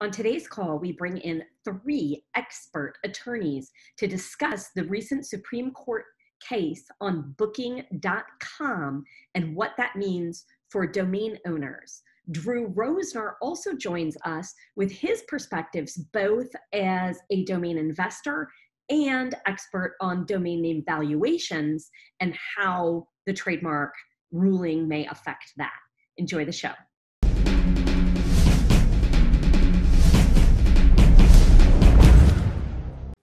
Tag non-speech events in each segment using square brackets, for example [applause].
On today's call, we bring in three expert attorneys to discuss the recent Supreme Court case on booking.com and what that means for domain owners. Drew Rosener also joins us with his perspectives both as a domain investor and expert on domain name valuations and how the trademark ruling may affect that. Enjoy the show.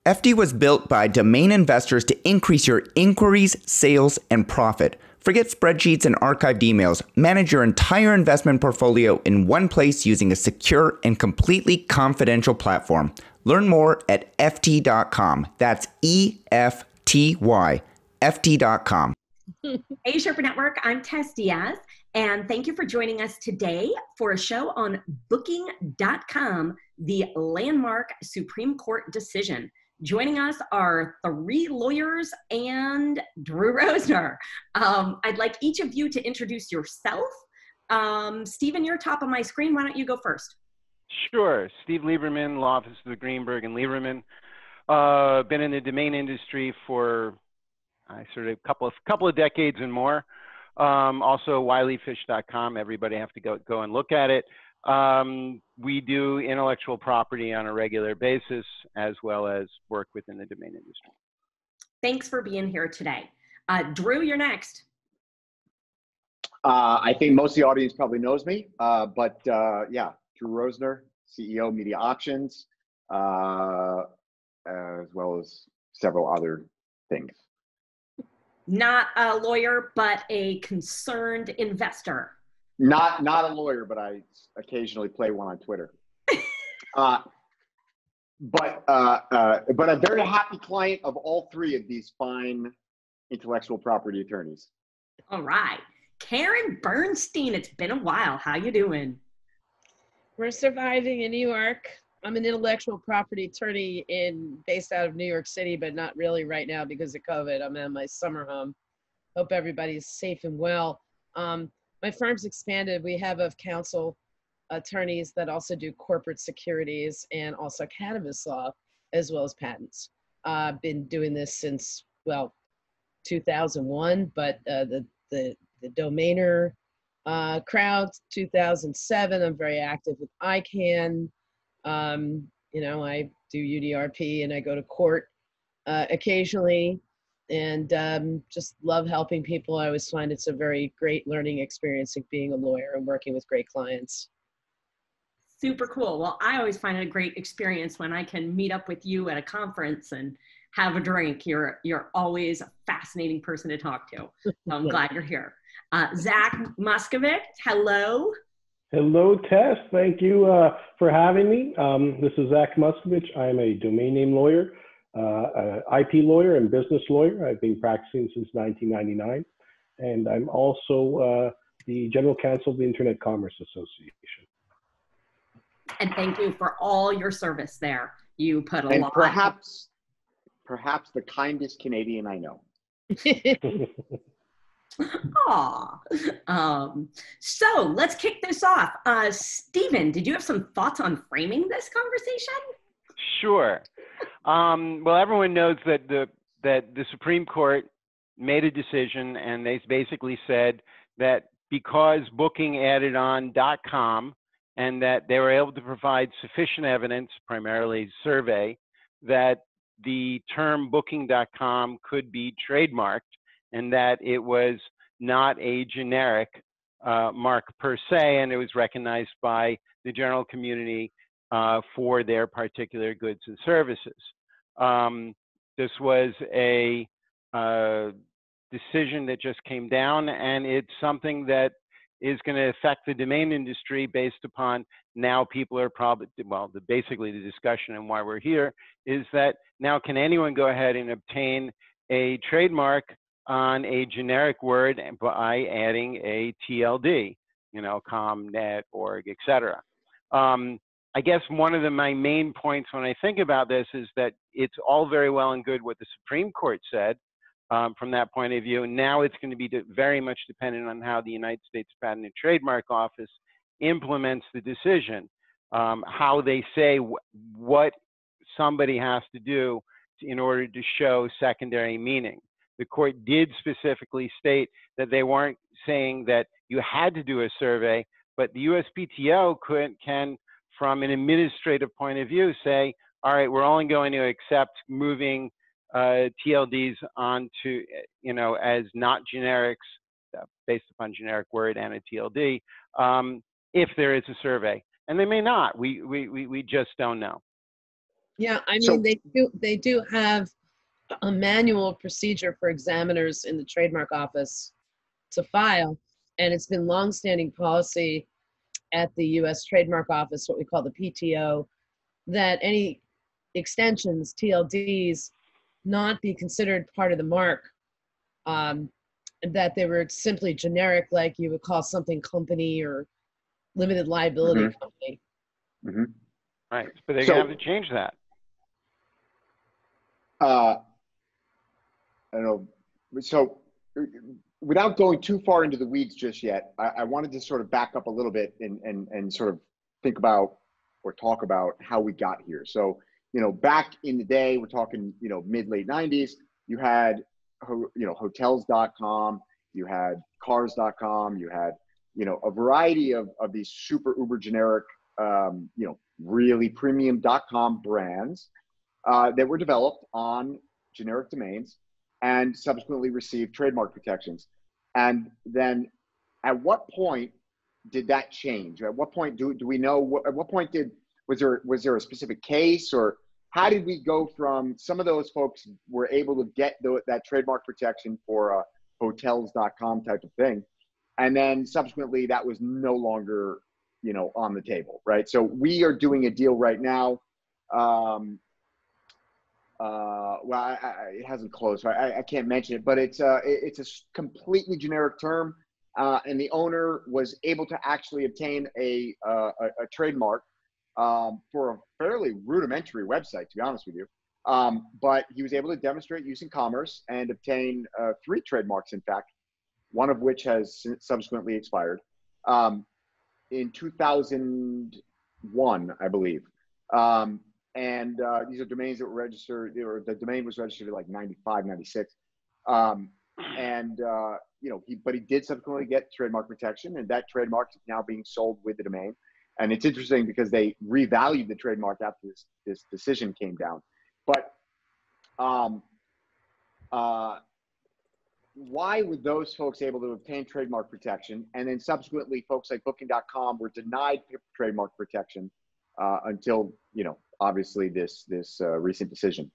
Efty was built by domain investors to increase your inquiries, sales, and profit. Forget spreadsheets and archived emails. Manage your entire investment portfolio in one place using a secure and completely confidential platform. Learn more at Efty.com. That's E F T Y, Efty.com. [laughs] hey, Sherpa Network, I'm Tess Diaz, and thank you for joining us today for a show on Booking.com, the landmark Supreme Court decision. Joining us are three lawyers and Drew Rosener. Um, I'd like each of you to introduce yourself. Um, Stevan, you're top of my screen. Why don't you go first? Sure. Steve Lieberman, law office of the Greenberg and Lieberman. Uh, been in the domain industry for I sort of a couple of couple of decades and more. Um, also, wileyfish.com. Everybody have to go go and look at it. Um, we do intellectual property on a regular basis as well as work within the domain industry. Thanks for being here today. Uh, Drew, you're next. Uh, I think most of the audience probably knows me, uh, but uh, yeah, Drew Rosener, CEO, Media Options, uh, as well as several other things. Not a lawyer, but a concerned investor. Not not a lawyer, but I occasionally play one on Twitter. [laughs] uh, but uh, uh, but a very happy client of all three of these fine intellectual property attorneys. All right, Karen Bernstein. It's been a while. How you doing? We're surviving in New York. I'm an intellectual property attorney in based out of New York City, but not really right now because of COVID. I'm in my summer home. Hope everybody's safe and well. Um, my firm's expanded. We have of counsel attorneys that also do corporate securities and also cannabis law as well as patents. I've uh, been doing this since well 2001, but uh, the the the domainer uh, crowd 2007. I'm very active with ICANN. Um, you know, I do UDRP and I go to court uh, occasionally and um, just love helping people. I always find it's a very great learning experience of being a lawyer and working with great clients. Super cool. Well, I always find it a great experience when I can meet up with you at a conference and have a drink. You're you're always a fascinating person to talk to. [laughs] So I'm glad you're here. Uh, Zak Muscovitch, hello. Hello, Tess. Thank you uh, for having me. Um, this is Zak Muscovitch. I'm a domain name lawyer uh, IP lawyer and business lawyer. I've been practicing since 1999. And I'm also uh, the general counsel of the Internet Commerce Association. And thank you for all your service there. You put a and lot. Perhaps, perhaps the kindest Canadian I know. [laughs] Aw. Um, so let's kick this off. Uh, Stevan, did you have some thoughts on framing this conversation? Sure. Um, well, everyone knows that the that the Supreme Court made a decision, and they basically said that because Booking added on .com, and that they were able to provide sufficient evidence, primarily survey, that the term Booking.com could be trademarked, and that it was not a generic uh, mark per se, and it was recognized by the general community uh, for their particular goods and services. Um, this was a uh, decision that just came down, and it's something that is going to affect the domain industry based upon now people are probably, well, the, basically the discussion and why we're here is that now can anyone go ahead and obtain a trademark on a generic word by adding a TLD, you know, com, net, org, etc. Um, I guess one of the, my main points when I think about this is that it's all very well and good what the Supreme Court said um, from that point of view. Now it's going to be very much dependent on how the United States Patent and Trademark Office implements the decision. um, how they say wh- what somebody has to do in order to show secondary meaning. The court did specifically state that they weren't saying that you had to do a survey, but the USPTO could, can, from an administrative point of view, say, all right, we're only going to accept moving uh, TLDs onto, you know, as not generics, uh, based upon generic word and a TLD, um, if there is a survey. And they may not. We, we, we, we just don't know. Yeah, I mean, So- they do, they do have a manual procedure for examiners in the trademark office to file. And it's been longstanding policy at the US Trademark Office, what we call the PTO, that any extensions, TLDs, not be considered part of the mark. Um, that they were simply generic, like you would call something company or limited liability Mhm. company. Right. But they're So- going to have to change that. uh, I don't know. So, without going too far into the weeds just yet, I, I wanted to sort of back up a little bit and, and, and sort of think about or talk about how we got here. So, you know, back in the day, we're talking, you know, mid late 90s, you had, you know, hotels.com, you had cars.com, you had, you know, a variety of, of these super uber generic, um, you know, really premium.com brands uh, that were developed on generic domains and subsequently received trademark protections. And then at what point did that change? At what point do, do we know, what, at what point did, was there, was there a specific case or how did we go from some of those folks were able to get the, that trademark protection for a hotels.com type of thing. And then subsequently that was no longer, you know, on the table, right? So we are doing a deal right now um, uh, well, I, I, it hasn't closed, so I, I can't mention it, but it's uh, it, it's a completely generic term, uh, and the owner was able to actually obtain a uh, a, a trademark um, for a fairly rudimentary website, to be honest with you. Um, but he was able to demonstrate use in commerce and obtain uh, three trademarks, in fact, one of which has subsequently expired um, in 2001, I believe. And uh, these are domains that were registered or the domain was registered like 95 96 um, and uh, you know he but he did subsequently get trademark protection and that trademark is now being sold with the domain. And it's interesting because they revalued the trademark after this this decision came down. But um, uh, why were those folks able to obtain trademark protection? And then subsequently folks like booking.com were denied trademark protection uh, until you know obviously this this uh, recent decision.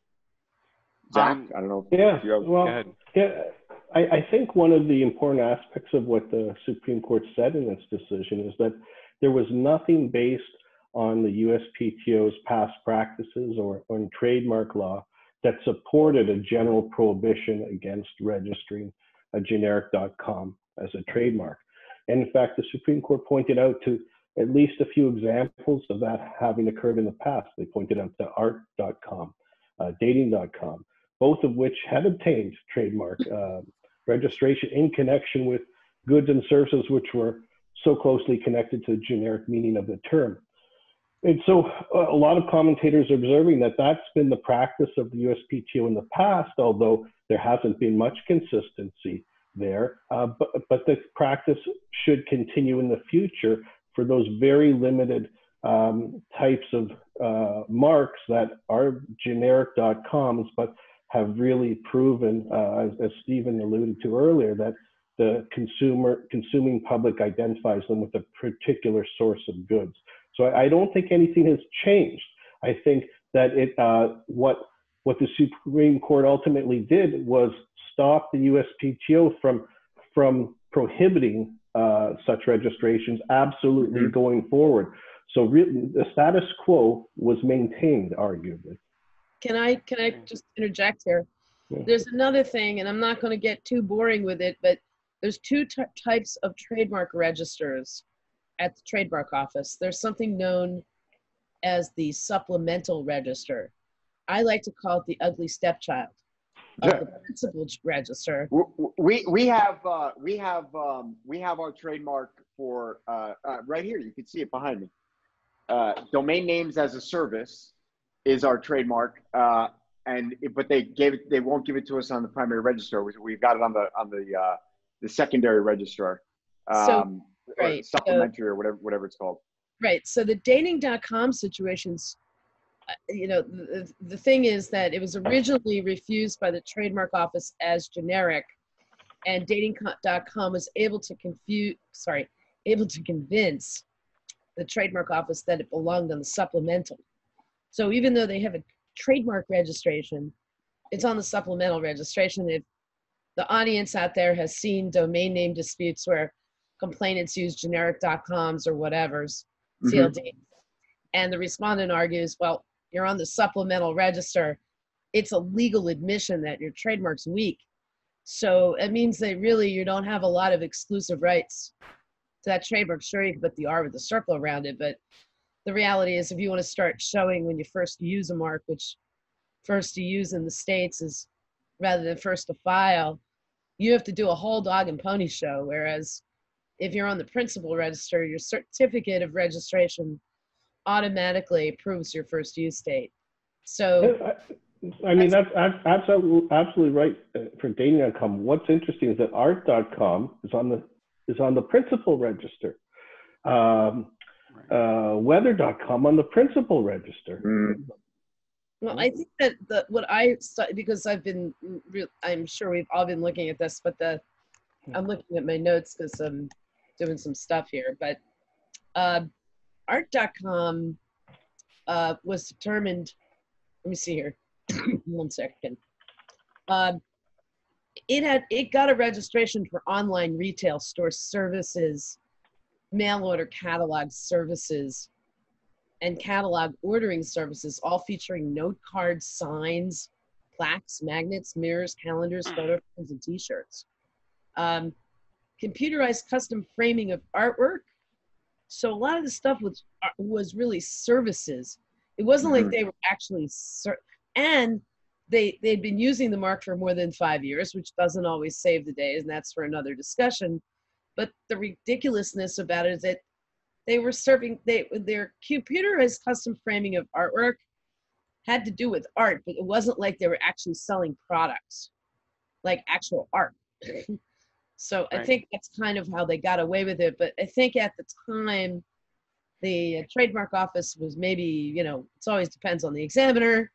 Zak, Um, I don't know. Yeah, you have, well, Go ahead. yeah, I, I think one of the important aspects of what the Supreme Court said in its decision is that there was nothing based on the USPTO's past practices or on trademark law that supported a general prohibition against registering a generic.com as a trademark. And in fact, the Supreme Court pointed out to at least a few examples of that having occurred in the past. They pointed out to art.com, uh, dating.com, both of which had obtained trademark uh, registration in connection with goods and services which were so closely connected to the generic meaning of the term. And so uh, a lot of commentators are observing that that's been the practice of the USPTO in the past, although there hasn't been much consistency there. Uh, but, but the practice should continue in the future for those very limited um, types of uh, marks that are generic.coms, but have really proven, uh, as, as Stevan alluded to earlier, that the consumer consuming public identifies them with a particular source of goods. So I, I don't think anything has changed. I think that it uh, what what the Supreme Court ultimately did was stop the USPTO from from prohibiting uh, such registrations absolutely Mhm. going forward. So really, the status quo was maintained, arguably. Can I can I just interject here? Yeah. There's another thing, and I'm not going to get too boring with it, but there's two t- types of trademark registers at the trademark office. There's something known as the supplemental register. I like to call it the ugly stepchild of the principal register. We we have uh, we have um, we have our trademark for uh, uh, right here. You can see it behind me. uh, domain names as a service is our trademark. Uh, and but they gave it, they won't give it to us on the primary register. We, we've got it on the on the uh, the secondary registrar, um, So, or right, so- supplementary or whatever whatever it's called. Right. So the dating.com situations, you know, the, the thing is that it was originally refused by the trademark office as generic, and dating.com was able to confuse, sorry, able to convince the trademark office that it belonged on the supplemental. So even though they have a trademark registration, it's on the supplemental registration. If the audience out there has seen domain name disputes where complainants use generic.coms or whatever's, Mhm. CLD. And the respondent argues, well, you're on the supplemental register. It's a legal admission that your trademark's weak. So it means that really you don't have a lot of exclusive rights to that trademark. Sure, you can put the R with the circle around it, but the reality is if you want to start showing when you first use a mark, which first to use in the States is rather than first to file, you have to do a whole dog and pony show. Whereas if you're on the principal register, your certificate of registration automatically approves your first use date. So, I mean, that's, that's absolutely, absolutely right uh, for dating.com. What's interesting is that art.com is on the, is on the principal register. Um, uh, weather.com on the principal register. Mm. well, I think that the what I stu- because I've been, re- I'm sure we've all been looking at this, but the I'm looking at my notes because I'm doing some stuff here. But uh, art.com uh, was determined. Let me see here. [coughs] One second. Um, it had it got a registration for online retail store services, mail order catalog services, and catalog ordering services, all featuring note cards, signs, plaques, magnets, mirrors, calendars, photo frames, and T-shirts. Um, computerized custom framing of artwork. So a lot of the stuff was uh, was really services. It wasn't like Mhm. they were actually ser- and they they'd been using the mark for more than five years, which doesn't always save the day, and that's for another discussion. But the ridiculousness about it is that they were serving they their computerized custom framing of artwork had to do with art, but it wasn't like they were actually selling products, like actual art. [laughs] so I think that's kind of how they got away with it. But I think at the time, the trademark office was maybe you know it always depends on the examiner.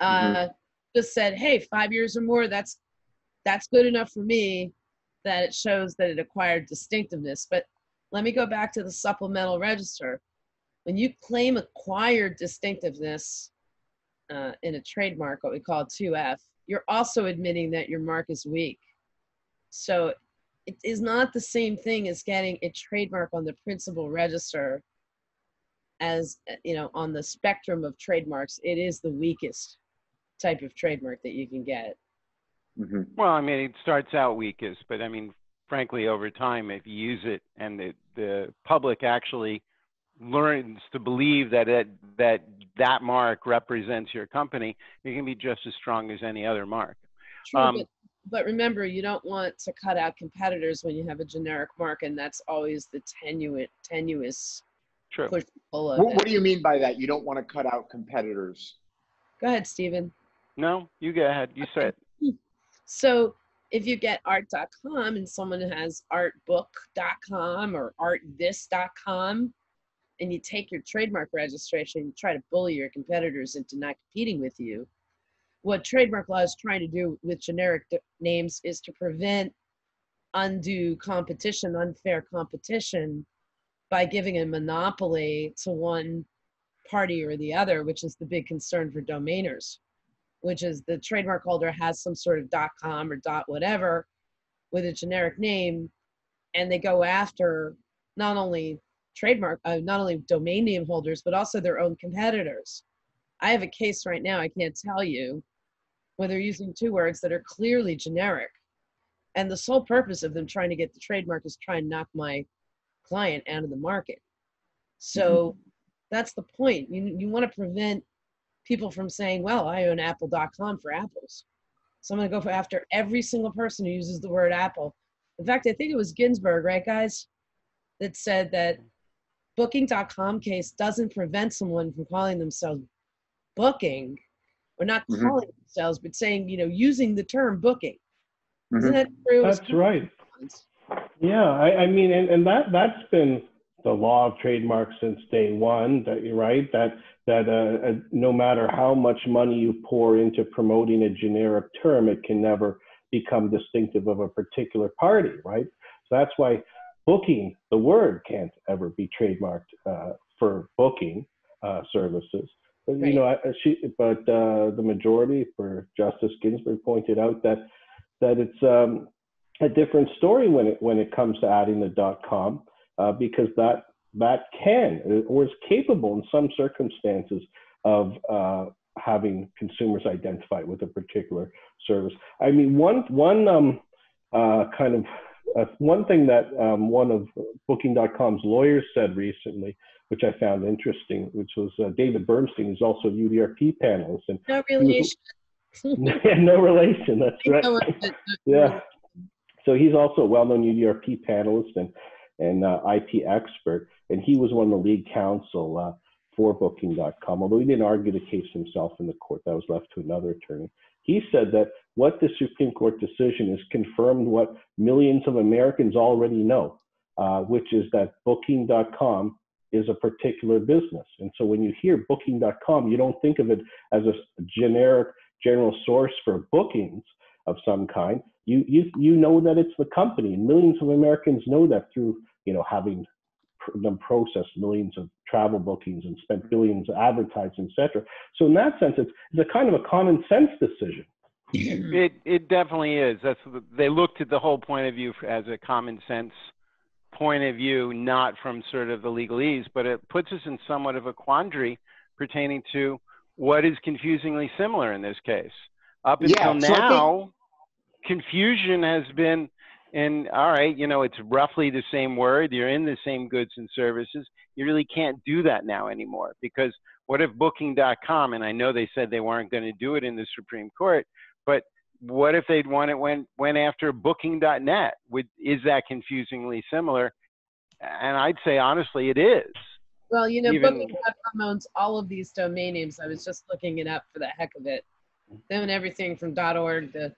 Uh, Just said, hey, five years or more, that's that's good enough for me. That it shows that it acquired distinctiveness. But let me go back to the supplemental register. When you claim acquired distinctiveness uh, in a trademark, what we call 2F, you're also admitting that your mark is weak. So it is not the same thing as getting a trademark on the principal register as, uh, you know, on the spectrum of trademarks, it is the weakest type of trademark that you can get. Mhm. Well, I mean, it starts out weakest, but I mean, frankly, over time, if you use it and the, the public actually learns to believe that it, that that mark represents your company, it can be just as strong as any other mark. True, Um, but, but remember, you don't want to cut out competitors when you have a generic mark, and that's always the tenuous, tenuous True. push pull of What, it. what do you mean by that? You don't want to cut out competitors. Go ahead, Stevan. No, you go ahead. You say it. [laughs] So if you get art.com and someone has artbook.com or artthis.com, and you take your trademark registration, you try to bully your competitors into not competing with you. What trademark law is trying to do with generic names is to prevent undue competition, unfair competition by giving a monopoly to one party or the other, which is the big concern for domainers which is the trademark holder has some sort of com or dot whatever with a generic name and they go after not only trademark uh, not only domain name holders but also their own competitors. I have a case right now i can't tell you where they're using two words that are clearly generic and the sole purpose of them trying to get the trademark is try and knock my client out of the market so mm-hmm. that's the point you, you want to prevent people from saying, well, I own apple.com for apples. So I'm going to go after every single person who uses the word apple. In fact, I think it was Ginsburg, right, guys, that said that Booking.com case doesn't prevent someone from calling themselves booking, or not Mhm. calling themselves, but saying, you know, using the term booking. Mhm. Isn't that true? That's right. Yeah, I, I mean, and, and that that's been the law of trademarks since day one. That you're right. That that uh, uh, no matter how much money you pour into promoting a generic term, it can never become distinctive of a particular party. Right. So that's why booking, the word, can't ever be trademarked uh, for booking uh, services. But, Right. You know, I, she, but uh, the majority, for Justice Ginsburg, pointed out that that it's um, a different story when it when it comes to adding the dot com uh, because that that can or is capable in some circumstances of uh, having consumers identify with a particular service. I mean, one one um, uh, kind of uh, one thing that um, one of Booking.com's lawyers said recently, which I found interesting, which was uh, David Bernstein, who's also a UDRP panelist, and No relation. [laughs] no relation. That's [laughs] right. [laughs] No, but- but- Yeah. So he's also a well-known UDRP panelist and and uh, IP expert, and he was one of the lead counsel uh, for Booking.com. Although he didn't argue the case himself in the court, that was left to another attorney. He said that what the Supreme Court decision is confirmed what millions of Americans already know, uh, which is that Booking.com is a particular business. And so when you hear Booking.com, you don't think of it as a generic general source for bookings of some kind. You you you know that it's the company, and millions of Americans know that through you know having them process millions of travel bookings and spent billions of advertising, etc. So in that sense, it's, it's a kind of a common sense decision. It it definitely is. That's they looked at the whole point of view as a common sense point of view, not from sort of the legalese, but it puts us in somewhat of a quandary pertaining to what is confusingly similar in this case. Up Yeah, until so I think- now, confusion has been and all right, you know, it's roughly the same word. You're in the same goods and services. You really can't do that now anymore because what if booking.com and I know they said they weren't going to do it in the Supreme Court, but what if they'd want it went went after booking.net? Would is that confusingly similar? And I'd say honestly it is. Well, you know, Even- Booking.com owns all of these domain names. I was just looking it up for the heck of it. They own everything from .org to.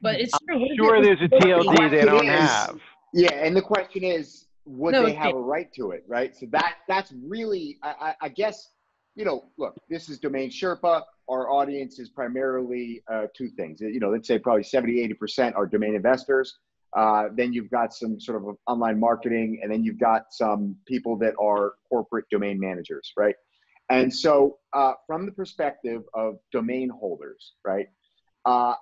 But it's true. what if Sure there's a Booking? TLD they don't It is. have. Yeah, and the question is, would No, they it's have a right to it, right? So that that's really, I, I, I guess, you know, look, this is Domain Sherpa. Our audience is primarily uh, two things. You know, let's say probably 70, 80% are domain investors. Uh, then you've got some sort of online marketing, and then you've got some people that are corporate domain managers, right? And so, uh, from the perspective of domain holders, right? Uh,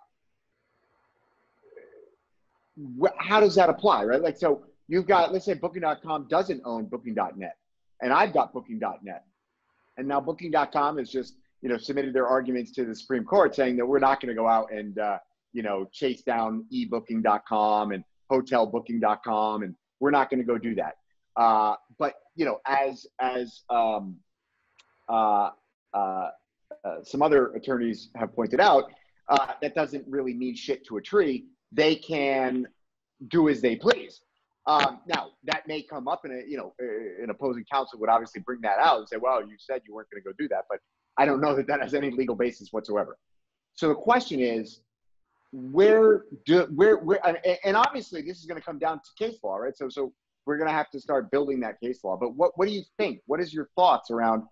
wh- how does that apply, right? Like, so you've got, let's say Booking.com doesn't own Booking.net, and I've got Booking.net, and now Booking.com is just, you know, submitted their arguments to the Supreme Court saying that we're not going to go out and, uh, you know, chase down eBooking.com and HotelBooking.com, and we're not going to go do that. Uh, but you know, as as um, uh, uh, uh, some other attorneys have pointed out, uh, that doesn't really mean shit to a tree. They can do as they please. Um, now that may come up in a, you know, an opposing counsel would obviously bring that out and say, well, you said you weren't going to go do that, but I don't know that that has any legal basis whatsoever. So the question is, where do, where, where, and, obviously this is going to come down to case law, right? So, so we're going to have to start building that case law, but what, what do you think? What is your thoughts around,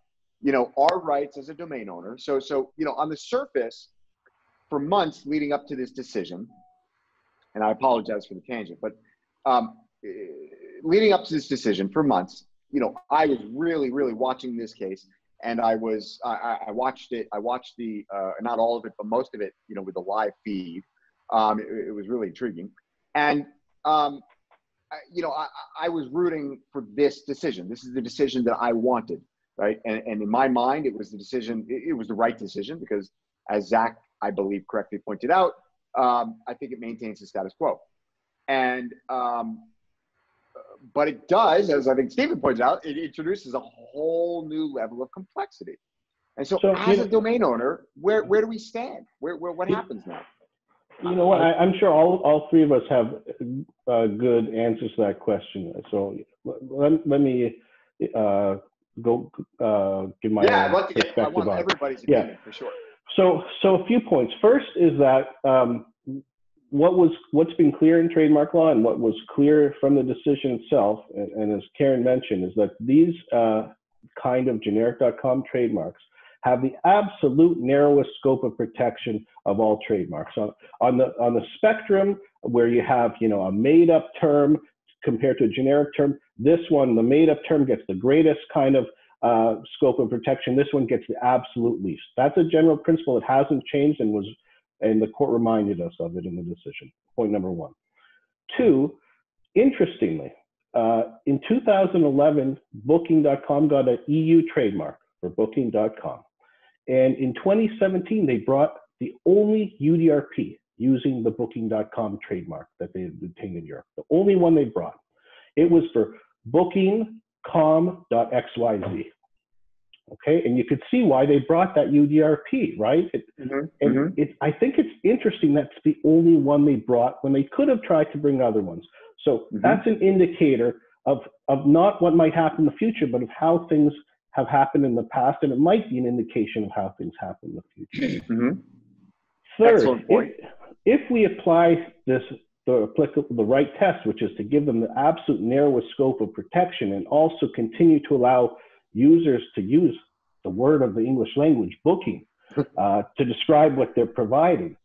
you know, our rights as a domain owner? So, so, you know, on the surface for months leading up to this decision, and I apologize for the tangent, but um, leading up to this decision for months, you know, I was really, really watching this case, and I was, I, I- watched it, I watched the, uh, not all of it, but most of it, you know, with the live feed. Um, it, it was really intriguing, and um, I, you know, I, I I was rooting for this decision. This is the decision that I wanted, right? And, and in my mind, it was the decision. It, it was the right decision because, as Zak, I believe, correctly pointed out, um, I think it maintains the status quo. And um, but it does, as I think Stevan points out, it introduces a whole new level of complexity. And so, So, as a domain owner, where where do we stand? Where, where what happens now? You know what? I, I'm sure all, all three of us have uh, good answers to that question. So let, let me uh, go uh, give my yeah, love. I want everybody's Yeah. for sure. So, so a few points. First is that um, what was what's been clear in trademark law and what was clear from the decision itself, and, and as Karen mentioned, is that these uh, kind of generic.com trademarks have the absolute narrowest scope of protection of all trademarks. On, on the on the spectrum where you have you know a made up term compared to a generic term, this one the made up term gets the greatest kind of uh, scope of protection. This one gets the absolute least. That's a general principle. that hasn't changed and was, and the court reminded us of it in the decision. Point number one. Two, interestingly, uh, in 2011, Booking.com got an EU trademark for Booking.com. And in 2017, they brought the only UDRP using the Booking.com trademark that they had obtained in Europe. The only one they brought. It was for booking.com.xyz. Okay, and you could see why they brought that UDRP, right? It, Mhm, and mhm. it, I think it's interesting that's the only one they brought when they could have tried to bring other ones. So Mhm. that's an indicator of, of not what might happen in the future, but of how things have happened in the past, and it might be an indication of how things happen in the future. [clears throat] Mhm. Third, point. if, if we apply this the applicable the right test, which is to give them the absolute narrowest scope of protection, and also continue to allow users to use the word of the English language, booking, [laughs] uh, to describe what they're providing.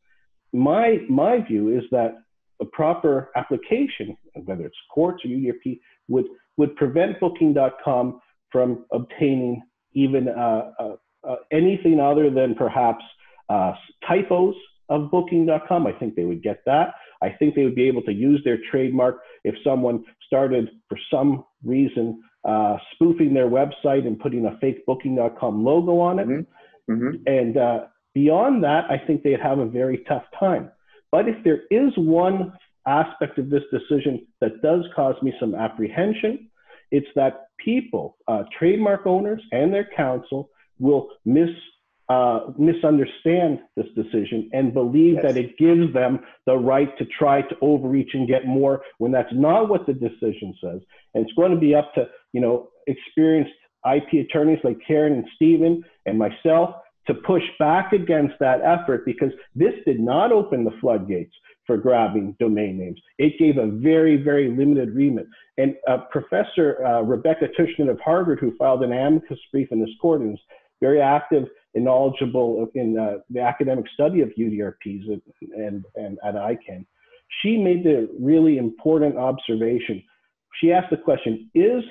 My my view is that the proper application, whether it's courts or UDRP, would would prevent Booking.com from obtaining even uh, uh, uh, anything other than perhaps uh, typos of Booking.com. I think they would get that. I think they would be able to use their trademark if someone started, for some reason, uh, spoofing their website and putting a fake Booking.com logo on it. Mhm. Mhm. And uh, beyond that, I think they'd have a very tough time. But if there is one aspect of this decision that does cause me some apprehension, it's that people, uh, trademark owners and their counsel, will mis, uh, misunderstand this decision and believe Yes. that it gives them the right to try to overreach and get more when that's not what the decision says. And it's going to be up to you know experienced IP attorneys like Karen and Stevan and myself to push back against that effort because this did not open the floodgates for grabbing domain names. It gave a very, very limited remit. And uh, Professor uh, Rebecca Tushnet of Harvard, who filed an amicus brief in this court and is very active and knowledgeable in uh, the academic study of UDRPs and, and, and at ICANN, she made the really important observation. She asked the question, is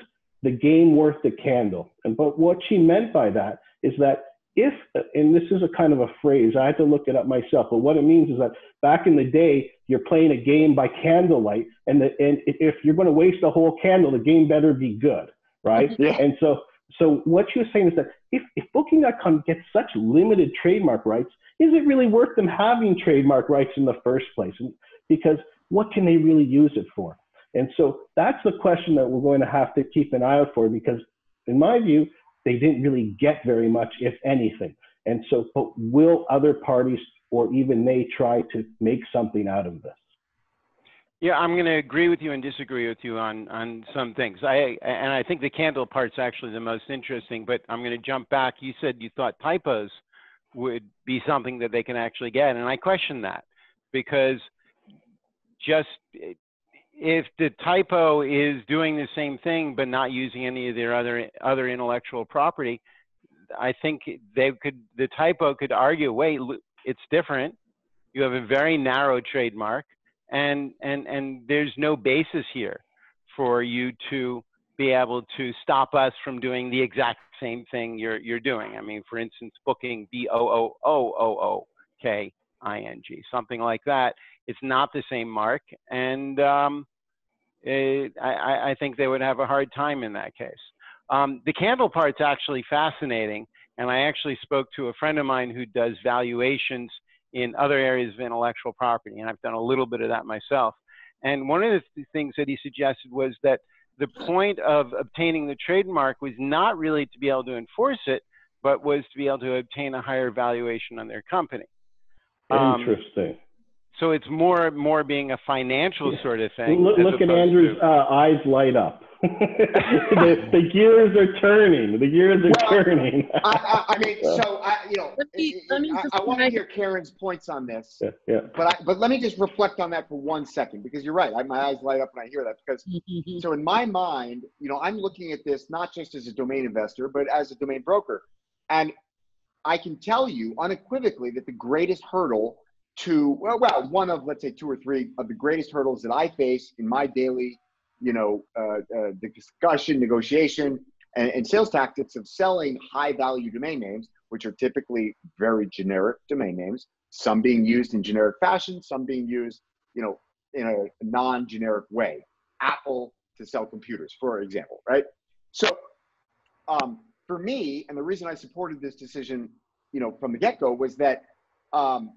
the game worth the candle? And but what she meant by that is that if, and this is a kind of a phrase, I had to look it up myself, but what it means is that back in the day, you're playing a game by candlelight, and, the, and if you're going to waste a whole candle, the game better be good, right? Mm-hmm. Yeah. And so, so what she was saying is that if, if Booking.com gets such limited trademark rights, is it really worth them having trademark rights in the first place? And, because what can they really use it for? And so that's the question that we're going to have to keep an eye out for because, in my view, they didn't really get very much, if anything. And so, but will other parties or even they try to make something out of this? Yeah, I'm going to agree with you and disagree with you on on some things. I and I think the candle part's actually the most interesting. But I'm going to jump back. You said you thought typos would be something that they can actually get, and I question that because just if the typo is doing the same thing but not using any of their other other intellectual property, I think they could the typo could argue, wait, it's different. You have a very narrow trademark, and and and there's no basis here for you to be able to stop us from doing the exact same thing you're you're doing. I mean, for instance, booking B O O O O O K I N G, something like that. It's not the same mark, and um, it, I, I think they would have a hard time in that case. Um, the candle part's actually fascinating, and I actually spoke to a friend of mine who does valuations in other areas of intellectual property, and I've done a little bit of that myself. And one of the th- things that he suggested was that the point of obtaining the trademark was not really to be able to enforce it, but was to be able to obtain a higher valuation on their company. Um, Interesting. So it's more more being a financial sort of thing. Look, look at Andrew's to- uh, eyes light up. [laughs] the, [laughs] the gears are turning. The gears are Well, turning. I, I, I mean, so I, you know, Let me- let me I, just I want to hear Karen's points on this, yeah, yeah. but I, but let me just reflect on that for one second because you're right. I, my eyes light up when I hear that because [laughs] so in my mind, you know, I'm looking at this not just as a domain investor, but as a domain broker, and I can tell you unequivocally that the greatest hurdle to well, well, one of let's say two or three of the greatest hurdles that I face in my daily, you know, uh, uh, the discussion, negotiation, and, and sales tactics of selling high value domain names, which are typically very generic domain names, some being used in generic fashion, some being used, you know, in a non-generic way. Apple to sell computers, for example, right? So, um, for me, and the reason I supported this decision, you know, from the get-go was that um,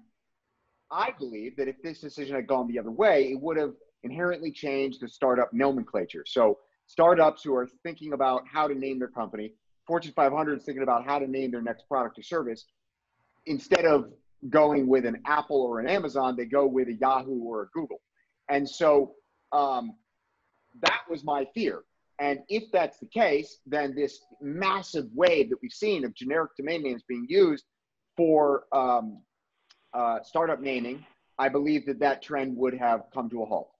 I believe that if this decision had gone the other way, it would have inherently changed the startup nomenclature. So, startups who are thinking about how to name their company, Fortune 500 is thinking about how to name their next product or service, instead of going with an Apple or an Amazon, they go with a Yahoo or a Google. And so um, that was my fear. And if that's the case, then this massive wave that we've seen of generic domain names being used for um, uh, startup naming, I believe that that trend would have come to a halt.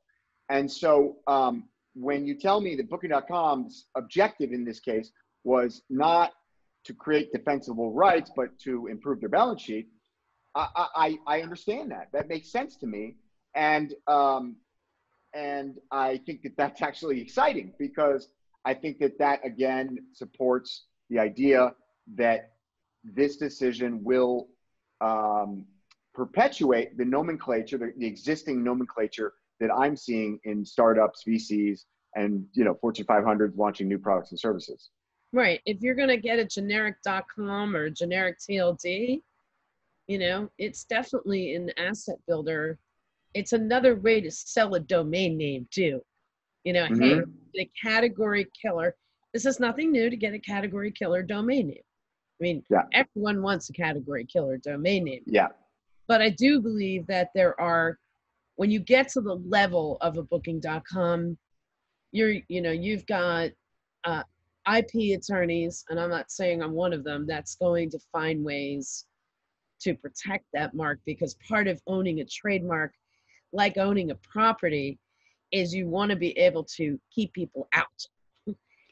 And so um, when you tell me that Booking.com's objective in this case was not to create defensible rights, but to improve their balance sheet, I, I, I understand that. That makes sense to me. And um, and I think that that's actually exciting because I think that that again supports the idea that this decision will um, perpetuate the nomenclature, the, the existing nomenclature that I'm seeing in startups, VCs, and you know Fortune 500 launching new products and services. Right. If you're going to get a generic .com or generic TLD, you know, it's definitely an asset builder. It's another way to sell a domain name too. You know, hey, Mhm. get a category killer. This is nothing new to get a category killer domain name. I mean, Yeah. everyone wants a category killer domain name. Yeah. But I do believe that there are, when you get to the level of a booking.com, you're, you know, you've got uh, IP attorneys, and I'm not saying I'm one of them, that's going to find ways to protect that mark because part of owning a trademark, like owning a property, is you want to be able to keep people out.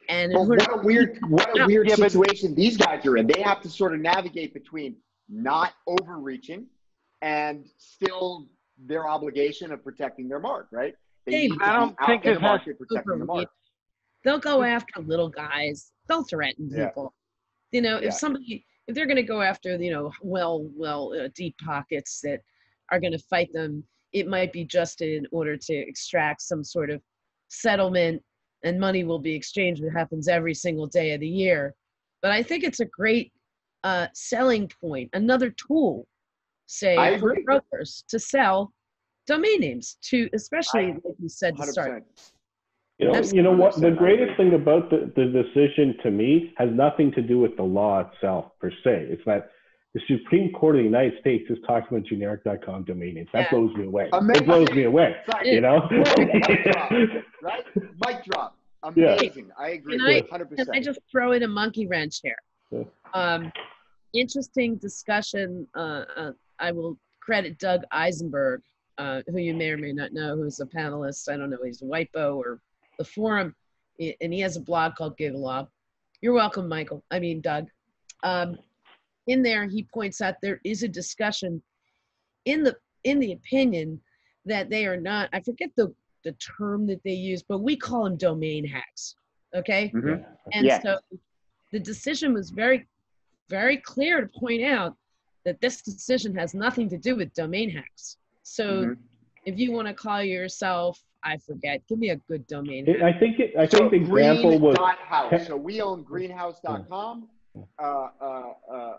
And in But order- what a weird, what a weird Yeah, situation these guys are in. They have to sort of navigate between not overreaching and still their obligation of protecting their mark, right? They need to I don't think in the market protecting the mark. they'll go after little guys. They'll threaten Yeah. people. You know, Yeah. if somebody, if they're going to go after, you know, well, well, uh, deep pockets that are going to fight them, it might be just in order to extract some sort of settlement and money will be exchanged. It happens every single day of the year. But I think it's a great uh, selling point, another tool, say, for brokers to sell domain names to, especially like you said to start. You know, you know what? The greatest thing about the, the decision to me has nothing to do with the law itself per se. It's that the Supreme Court of the United States is talking about generic.com domain names. That Yeah. blows me away. Amazing. It blows me away. Right. You know? Mic drop, right? [laughs] Mic drop. Yeah. Amazing. I agree. Can I- 100%. Can I just throw in a monkey wrench here? Yeah. Um, interesting discussion. Uh, uh, I will credit Doug Isenberg, uh, who you may or may not know, who's a panelist. I don't know, he's a WIPO or the Forum, and he has a blog called GigaLaw. You're welcome, Michael. I mean, Doug. Um, in there, he points out there is a discussion in the in the opinion that they are not. I forget the the term that they use, but we call them domain hacks. Okay. Mhm. And Yeah. so the decision was very, very clear to point out that this decision has nothing to do with domain hacks. So Mhm. if you want to call yourself, I forget, give me a good domain It- hack. I think it, I So think the example green was dot house. So we own greenhouse.com. Uh, uh, uh,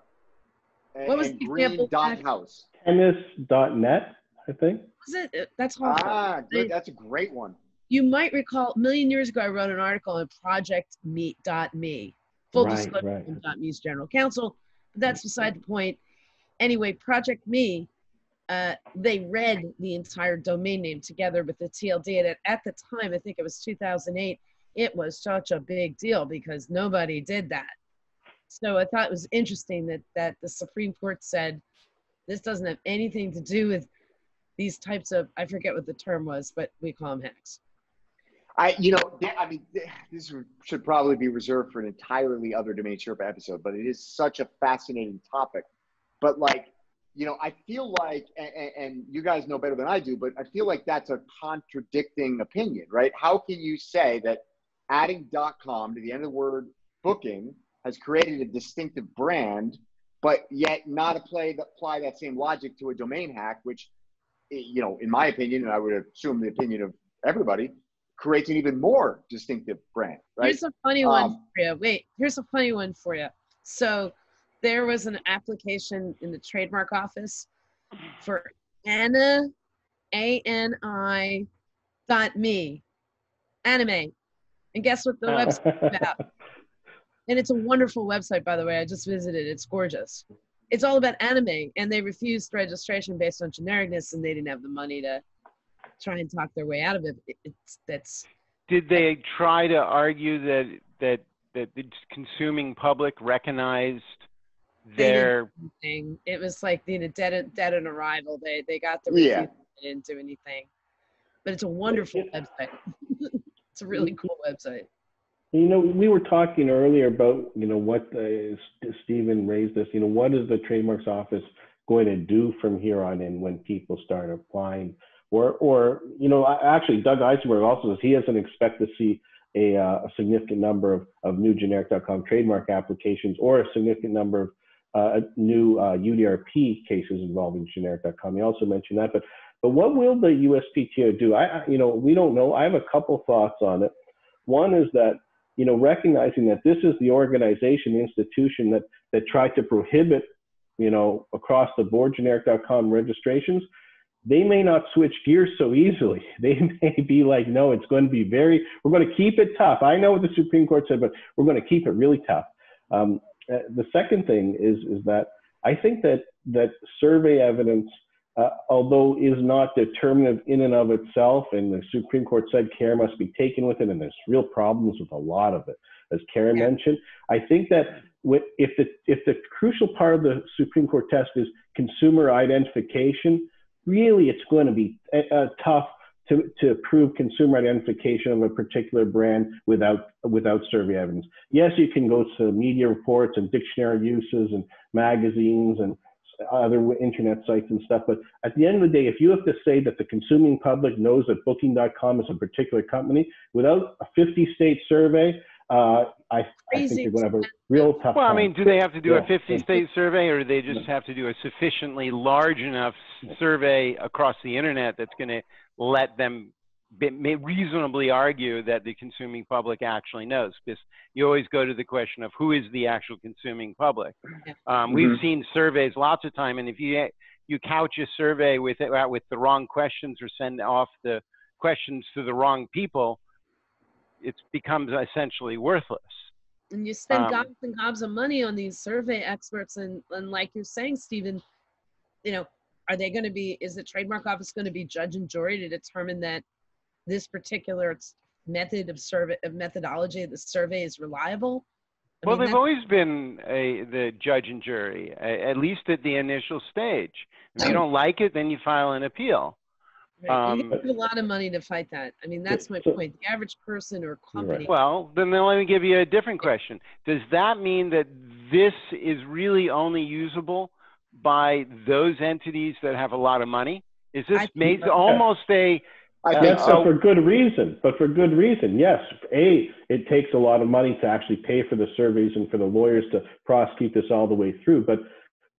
What was and the green example, dot Zak? house. tennis.net, I think. Was it? That's awful. Ah, good. That's a great one. you might recall a million years ago, I wrote an article on projectme.me. Full Right, disclosure, right. I'm .me's general counsel, but that's beside the point. Anyway, Project Me uh, they read the entire domain name together with the TLD. And at, at the time, I think it was 2008, it was such a big deal because nobody did that. So I thought it was interesting that, that the Supreme Court said this doesn't have anything to do with these types of, I forget what the term was, but we call them hacks. I, you know, I mean, this should probably be reserved for an entirely other domain Sherpa episode, but it is such a fascinating topic. But like, you know, I feel like, and, and, you guys know better than I do, but I feel like that's a contradicting opinion, right? How can you say that adding .com to the end of the word booking has created a distinctive brand, but yet not apply, apply that same logic to a domain hack, which, you know, in my opinion, and I would assume the opinion of everybody, creates an even more distinctive brand, right? Here's a funny one um, for you. Wait, here's a funny one for you. So there was an application in the trademark office for Anna, A N I dot me, anime. And guess what the [laughs] website about? And it's a wonderful website, by the way. I just visited. It's gorgeous. It's all about anime, and they refused registration based on genericness, and they didn't have the money to try and talk their way out of it. It's that's. Did they try to argue that that that the consuming public recognized their thing? It was like you know dead dead on arrival. They they got the yeah. They didn't do anything, but it's a wonderful website. [laughs] it's a really cool website. You know, we were talking earlier about you know what uh, Stevan raised this. You know, what is the trademarks office going to do from here on in when people start applying or, or you know, actually, Doug Isenberg also says he doesn't expect to see a, uh, a significant number of, of new generic.com trademark applications or a significant number of uh, new uh, UDRP cases involving generic.com. He also mentioned that, but but what will the USPTO do? I, you know, we don't know. I have a couple thoughts on it. One is that you know, recognizing that this is the organization, the institution that that tried to prohibit, you know, across the board generic.com registrations they may not switch gears so easily. [laughs] They may be like, no, it's going to be very, we're going to keep it tough. I know what the Supreme Court said, but we're going to keep it really tough. Um, uh, the second thing is, is that I think that, that survey evidence, uh, although is not determinative in and of itself, and the Supreme Court said care must be taken with it, and there's real problems with a lot of it, as Karen yeah. mentioned. I think that if the, if the crucial part of the Supreme Court test is consumer identification, really it's going to be uh, tough to, to prove consumer identification of a particular brand without without survey evidence. Yes, you can go to media reports and dictionary uses and magazines and other internet sites and stuff, but at the end of the day, if you have to say that the consuming public knows that Booking.com is a particular company without a 50 state survey, uh, I, I, think you're going to have a real tough. Well, time. I mean, do they have to do yeah. a 50-state survey, or do they just have to do a sufficiently large enough survey across the internet that's going to let them be, reasonably argue that the consuming public actually knows? Because you always go to the question of who is the actual consuming public. Um, mm-hmm. We've seen surveys lots of time, and if you you couch a survey with uh, with the wrong questions or send off the questions to the wrong people it becomes essentially worthless. And you spend um, gobs and gobs of money on these survey experts, and, and like you're saying, Stevan, you know, are they going to be? Is the trademark office going to be judge and jury to determine that this particular method of survey of methodology of the survey is reliable? I well, mean, they've always been a, the judge and jury, at least at the initial stage. If you don't like it, then you file an appeal. Right. Um, you have a lot of money to fight that. I mean, that's my point. The average person or company. Well, then let me give you a different question. Does that mean that this is really only usable by those entities that have a lot of money? Is this made almost a I think so for good reason, but for good reason. Yes, a it takes a lot of money to actually pay for the surveys and for the lawyers to prosecute this all the way through. But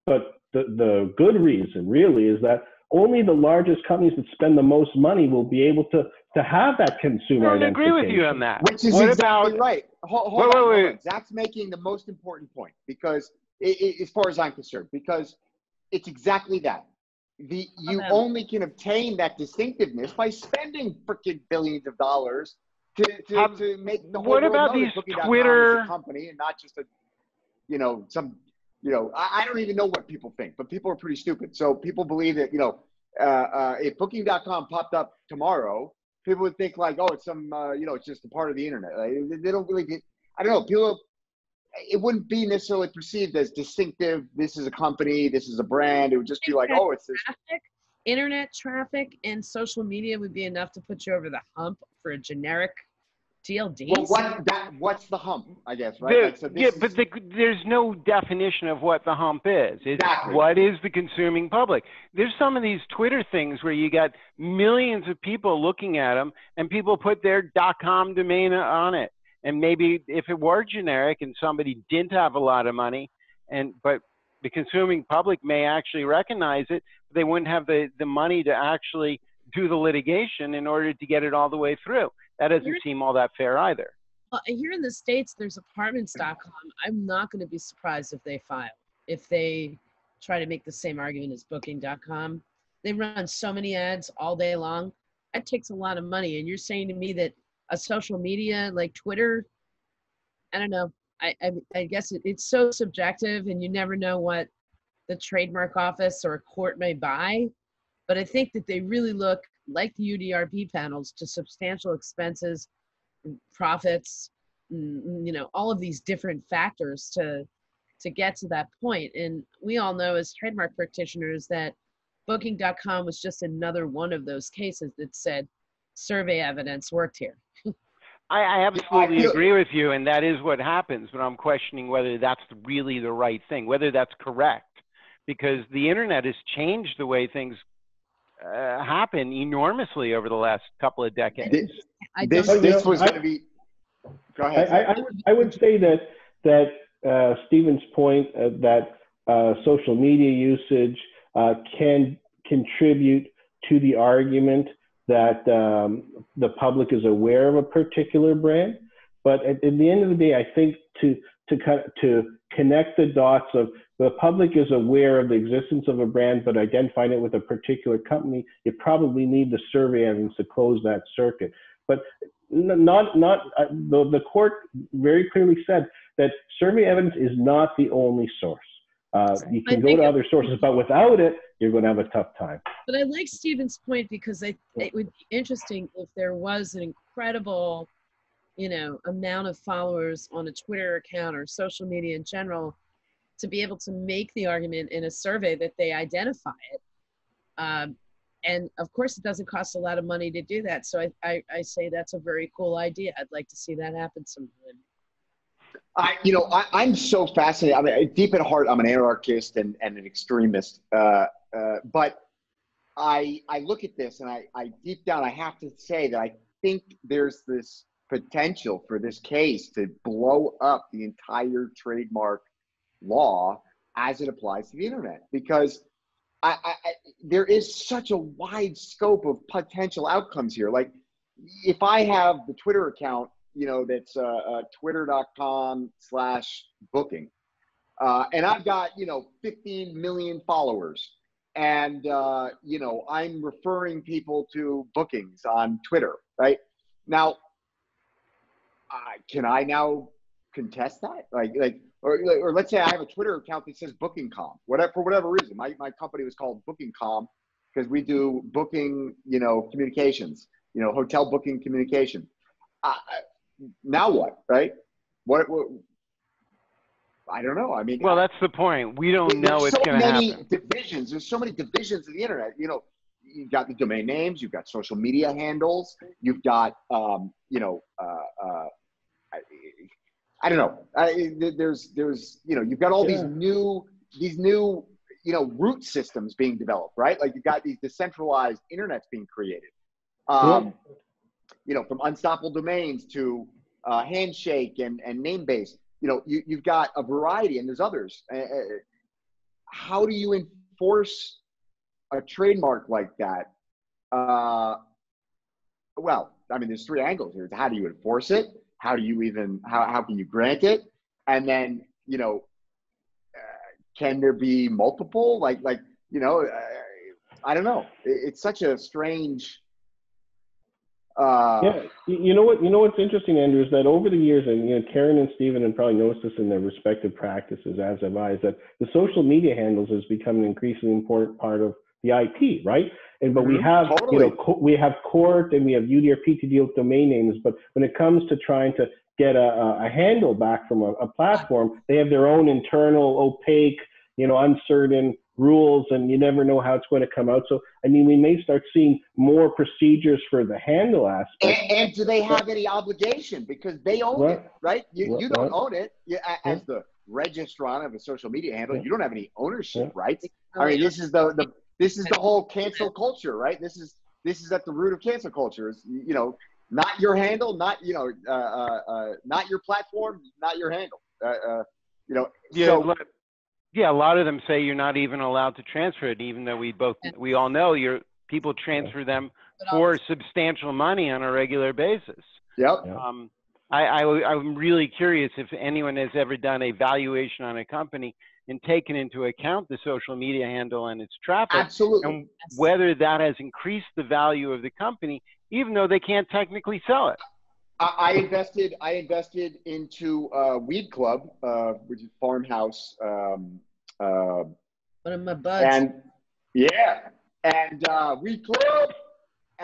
but the the good reason really is that only the largest companies that spend the most money will be able to to have that consumer I agree with you on that. Which is what exactly about, right. Hold, hold wait, on, wait, wait. Zak's making the most important point because, it, it, as far as I'm concerned, because it's exactly that. The you only can obtain that distinctiveness by spending freaking billions of dollars to, to, to make the whole what about these Twitter company and not just a, you know, some you know, I, I don't even know what people think, but people are pretty stupid. So people believe that, you know, uh, uh, if Booking.com popped up tomorrow, people would think like, oh, it's some, uh, you know, it's just a part of the internet. Like, they, they don't really get, I don't know. People, it wouldn't be necessarily perceived as distinctive. This is a company. This is a brand. It would just be like, oh, it's this. Traffic, internet traffic and social media would be enough to put you over the hump for a generic TLD. Well, what that what's the hump? I guess right. The- Like, so this yeah, is- but the, there's no definition of what the hump is. It's Exactly. what is the consuming public. There's some of these Twitter things where you got millions of people looking at them, and people put their .com domain on it. And maybe if it were generic and somebody didn't have a lot of money, and but the consuming public may actually recognize it, but they wouldn't have the, the money to actually do the litigation in order to get it all the way through. That doesn't You're- seem all that fair either. Well, here in the States, there's apartments.com. I'm not going to be surprised if they file, if they try to make the same argument as booking.com. They run so many ads all day long. That takes a lot of money. And you're saying to me that a social media like Twitter, I don't know. I, I, I guess it, it's so subjective and you never know what the trademark office or a court may buy. But I think that they really look like the UDRP panels to substantial expenses profits mm, mm, you know all of these different factors to to get to that point. point and we all know as trademark practitioners that booking.com was just another one of those cases that said survey evidence worked here [laughs] I, I absolutely agree with you, and that is what happens. But I'm questioning whether that's really the right thing, whether that's correct, because the internet has changed the way things uh, happen enormously over the last couple of decades. This, this, this was going to be. Go I, ahead. I, I, would, I would say that that uh, Stevan's point uh, that uh, social media usage uh, can contribute to the argument that um, the public is aware of a particular brand. But at, at the end of the day, I think to to of, to connect the dots of the public is aware of the existence of a brand, but identifying it with a particular company, you probably need the survey evidence to close that circuit. But not not uh, the the court very clearly said that survey evidence is not the only source. Uh, you can go to other sources, but without it, you're going to have a tough time. but i like stevan's point because I, it would be interesting if there was an incredible you know amount of followers on a twitter account or social media in general to be able to make the argument in a survey that they identify it. Um, and of course it doesn't cost a lot of money to do that. So I, I, I say that's a very cool idea. I'd like to see that happen sometime I, you know, I, I'm so fascinated. I mean, deep at heart, I'm an anarchist and, and an extremist. Uh, uh, but I, I look at this and I, I deep down, I have to say that I think there's this potential for this case to blow up the entire trademark law as it applies to the internet because I, I, I, there is such a wide scope of potential outcomes here. Like, if I have the Twitter account you know, that's uh, uh, twitter.com slash booking. Uh, and I've got, you know, 15 million followers. And, uh, you know, I'm referring people to bookings on Twitter, right? Now, can I now contest that? Like, like, or, or let's say I have a Twitter account that says Booking.com, whatever, for whatever reason. My, my company was called Booking Booking.com because we do booking, you know, communications, you know, hotel booking communication. Now what, right? What, what? I don't know. I mean, Well, that's the point. We don't there's know what's so going to many happen. divisions. There's so many divisions of the internet. You know, you've got the domain names, you've got social media handles, you've got, um, you know, uh, uh, I, I don't know. I, there's, there's, you know, you've got all these new, these new, you know, root systems being developed, right? Like you've got these decentralized internets being created. Um, You know, from unstoppable domains to uh, handshake and, and Namebase. You know, you, you've got a variety, and there's others. Uh, uh, how do you enforce a trademark like that? Uh, well, I mean, there's three angles here. How do you enforce it? How do you even how how can you grant it? And then you know, uh, can there be multiple? Like like you know, uh, I don't know. It, it's such a strange Uh, Yeah, you know what? You know what's interesting, Andrew, is that over the years, and you know, Karen and Stevan have probably noticed this in their respective practices, as have I, is that the social media handles has become an increasingly important part of the IP, right? And but we Mhm, have, you know, co- we have court and we have UDRP to deal with domain names, but when it comes to trying to get a, a, a handle back from a, a platform, they have their own internal opaque, you know, uncertain rules, and you never know how it's going to come out. So, I mean, we may start seeing more procedures for the handle aspect. And, and do they have any obligation because they own What? it, right? You, What- you don't what? own it. You, a- as the registrant of a social media handle, Yeah. you don't have any ownership Yeah. rights. I mean, this is the, the this is the whole cancel culture, right? This is this is at the root of cancel culture. Is you know, not your handle, not you know, uh, uh, uh, not your platform, not your handle. Uh, uh, you know, Yeah, so lo- yeah. A lot of them say you're not even allowed to transfer it, even though we both we all know you're people transfer them for substantial money on a regular basis. yep. Um, I, I, I'm really curious if anyone has ever done a valuation on a company and taken into account the social media handle and its traffic, Absolutely. and whether that has increased the value of the company, even though they can't technically sell it. I, invested. I invested into uh, Weed Club, uh, which is farmhouse. Um, uh, one of my buds. and yeah, and uh, Weed Club,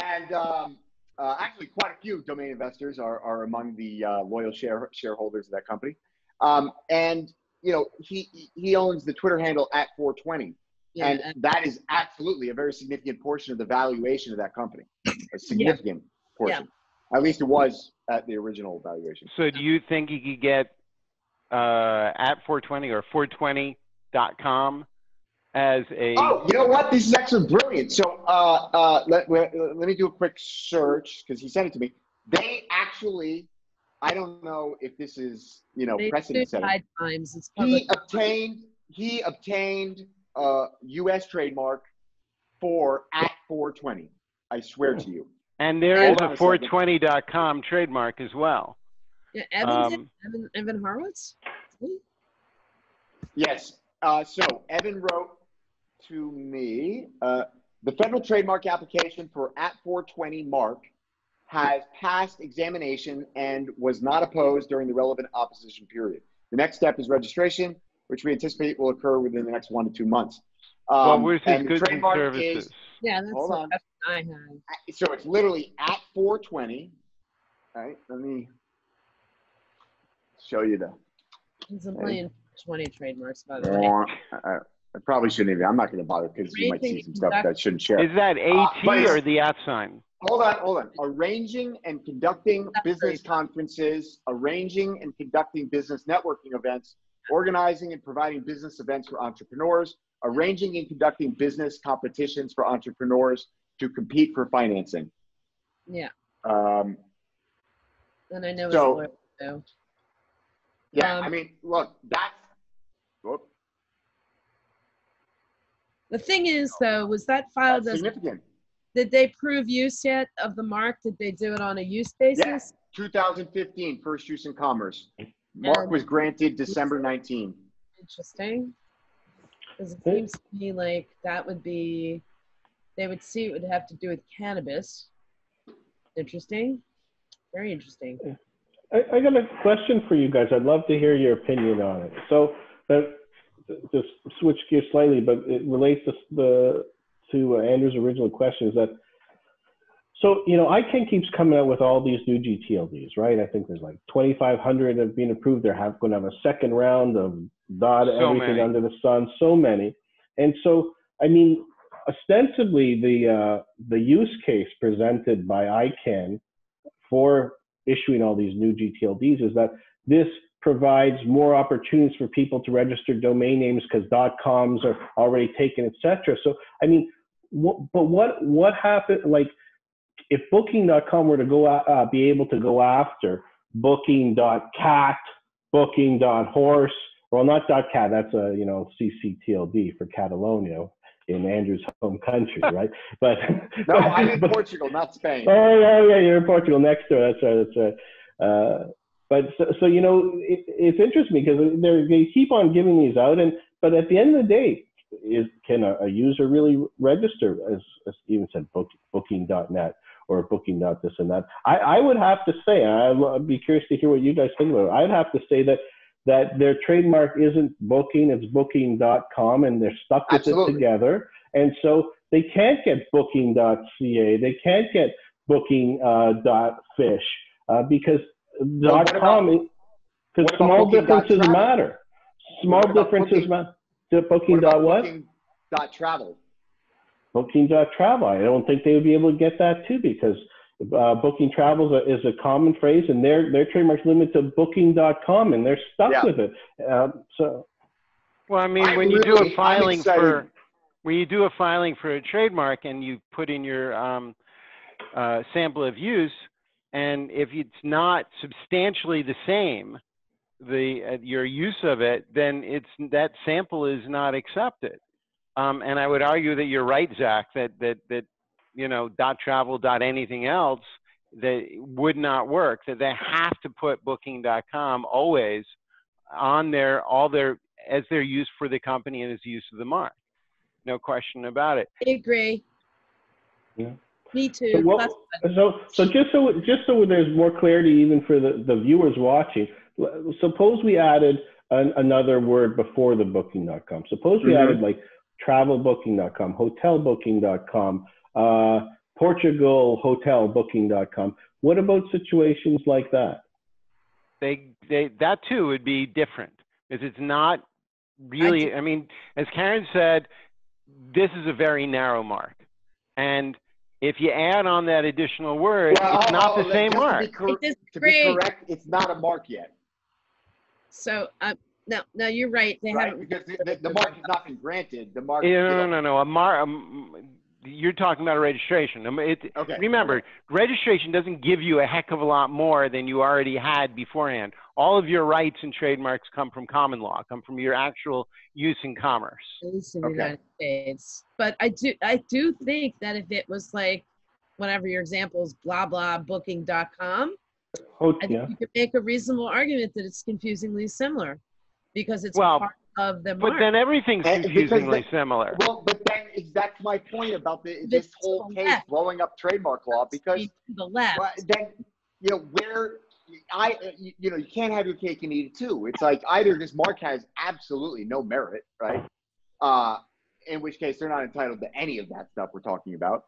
and um, uh, actually quite a few domain investors are, are among the uh, loyal share, shareholders of that company. Um, and you know, he he owns the Twitter handle at 420, yeah, and that is absolutely a very significant portion of the valuation of that company. A significant portion. At least it was at the original valuation. So, do you think you could get uh, at 420 or 420.com as a? Oh, you know what? This is actually brilliant. So uh, uh, let, let, let me do a quick search because he sent it to me. They actually, I don't know if this is, you know, they precedent do setting. high times. It's public. He obtained, he obtained a U.S. trademark for at 420. I swear to you. And there is a a second. 420.com trademark as well. yeah, Evan, did- Um, Evan, Evan Horowitz. Yes. Uh, so Evan wrote to me uh, the federal trademark application for at 420 mark has passed examination and was not opposed during the relevant opposition period. The next step is registration, which we anticipate will occur within the next one to two months. well, Um, where's his and the goods and trademark services? is- Yeah, that's Hold on. question I had. so it's literally at 420. All right, let me show you the. He's a million twenty trademarks, by the way. I, I probably shouldn't even. I'm not going to bother because you might see some stuff that I shouldn't share. Is that Uh, AT it's- or the at sign? Hold on, hold on. Arranging and conducting That's business great. conferences, arranging and conducting business networking events, organizing and providing business events for entrepreneurs, arranging and conducting business competitions for entrepreneurs to compete for financing. Yeah, Um, and I know So- it's lawyer too. yeah, Um, I mean, look, that's. Whoop, The thing is, though, was that filed that's as? significant. Did they prove use yet of the mark? Did they do it on a use basis? Yes, 2015, first use in commerce. Mark And- was granted December 19. Interesting. Because it seems to me like that would be, they would see it would have to do with cannabis. Interesting. Very interesting. I, I got a question for you guys. I'd love to hear your opinion on it. So, uh, just switch gears slightly, but it relates to the to uh, Andrew's original question. Is that so? You know, ICANN keeps coming out with all these new GTLDs, right? I think there's like 2,500 have been approved. They're have, going to have a second round of dot So everything many. under the sun. So many, and so I mean, ostensibly the uh, the use case presented by ICANN for issuing all these new GTLDs is that this provides more opportunities for people to register domain names because .coms are already taken, etc. So I mean, what, but what what happened? Like, if Booking.com were to go uh, be able to go after Booking.cat, Booking.horse, well, not .cat, that's a you know CCTLD for Catalonia in Andrew's home country, [laughs] right? But No, I'm [laughs] in but- Portugal, not Spain. Oh yeah, yeah, you're in Portugal next door. That's right. That's right. Uh, but so, so you know, it, it's interesting because they they keep on giving these out, and but at the end of the day, is can a, a user really register as, as Stevan said, book, Booking.net or booking this and that. I, I would have to say, I'd be curious to hear what you guys think about it. I'd have to say that that their trademark isn't booking, it's booking.com, and they're stuck with Absolutely. it together. And so they can't get booking.ca, they can't get booking uh, uh, because Well, dot com, because small differences travel? matter. Small differences matter. Booking dot what? booking dot travel? Booking dot travel. I don't think they would be able to get that too because uh, booking travels is a, common phrase and their their trademark's limited to booking.com and they're stuck Yeah. with it. Um, so Well, I mean, I'm when you do really- a I'm filing for when you do a filing for a trademark and you put in your um, uh, sample of use, and if it's not substantially the same, the uh, your use of it, then it's that sample is not accepted. Um, and I would argue that you're right, Zak, that that that you know dot travel dot anything else that would not work. That they have to put Booking.com always on their all their as their use for the company and as use of the mark. No question about it. I agree. Yeah. Me too. So what- So, so just so just so there's more clarity, even for the, the viewers watching, suppose we added an, another word before the booking.com. Suppose we Mhm. added like travelbooking.com, hotelbooking.com, uh, Portugal hotelbooking.com. What about situations like that? They they that too would be different because it's not really. do- I mean, as Karen said, this is a very narrow mark, and if you add on that additional word, Well, it's oh, not oh, the same to mark. be cor- I To be correct, it's not a mark yet, So, uh, no, no, you're right. They right? haven't. Because the, the, the mark has not been granted. The mark. Yeah, no, no, no, no. A mar- um, you're talking about a registration. Um, It, Okay. Remember, registration doesn't give you a heck of a lot more than you already had beforehand. All of your rights and trademarks come from common law, come from your actual use in commerce. at least in the United States. But I do I do think that if it was like whatever your examples, blah blah booking.com, Oh, I think yeah. you could make a reasonable argument that it's confusingly similar because it's Well, part of the But then everything's And because confusingly the- similar. Well, but then that's my point about the, This this whole case left. blowing up trademark law because the left. well, then you know where I you, you know you can't have your cake and eat it too. It's like either this mark has absolutely no merit, right? Uh, in which case they're not entitled to any of that stuff we're talking about,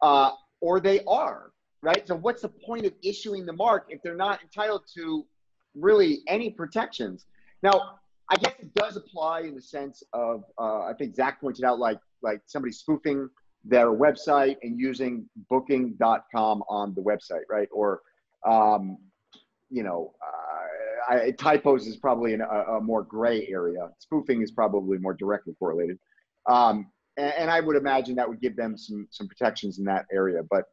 uh, or they are, right? So what's the point of issuing the mark if they're not entitled to really any protections? Now, I guess it does apply in the sense of uh, I think Zak pointed out like like somebody spoofing their website and using booking.com on the website, right? Or um, you know, uh, I, typos is probably in a, a more gray area. Spoofing is probably more directly correlated. Um, and, and I would imagine that would give them some some protections in that area. But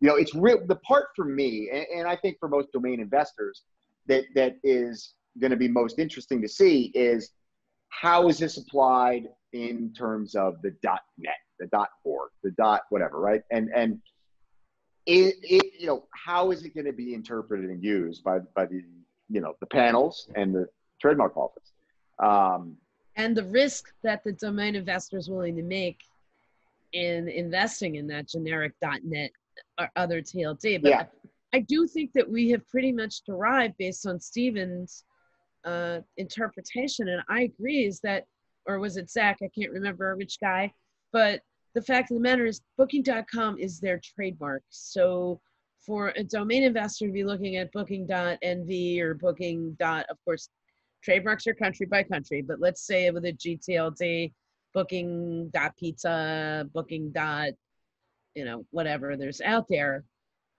you know, it's real. The part for me, and, and I think for most domain investors, that that is going to be most interesting to see is how is this applied in terms of the dot .net, the dot .org, the dot whatever, right? And and it, it you know how is it going to be interpreted and used by by the you know the panels and the trademark office? Um, and the risk that the domain investor is willing to make in investing in that generic dot .net or other TLD. But Yeah. I do think that we have pretty much derived based on Stevan's uh, interpretation, and I agree is that, or was it Zak? I can't remember which guy, but the fact of the matter is booking.com is their trademark. So for a domain investor to be looking at booking.nv or booking. Of course, trademarks are country by country, but let's say with a GTLD, booking.pizza, booking. You know, whatever there's out there,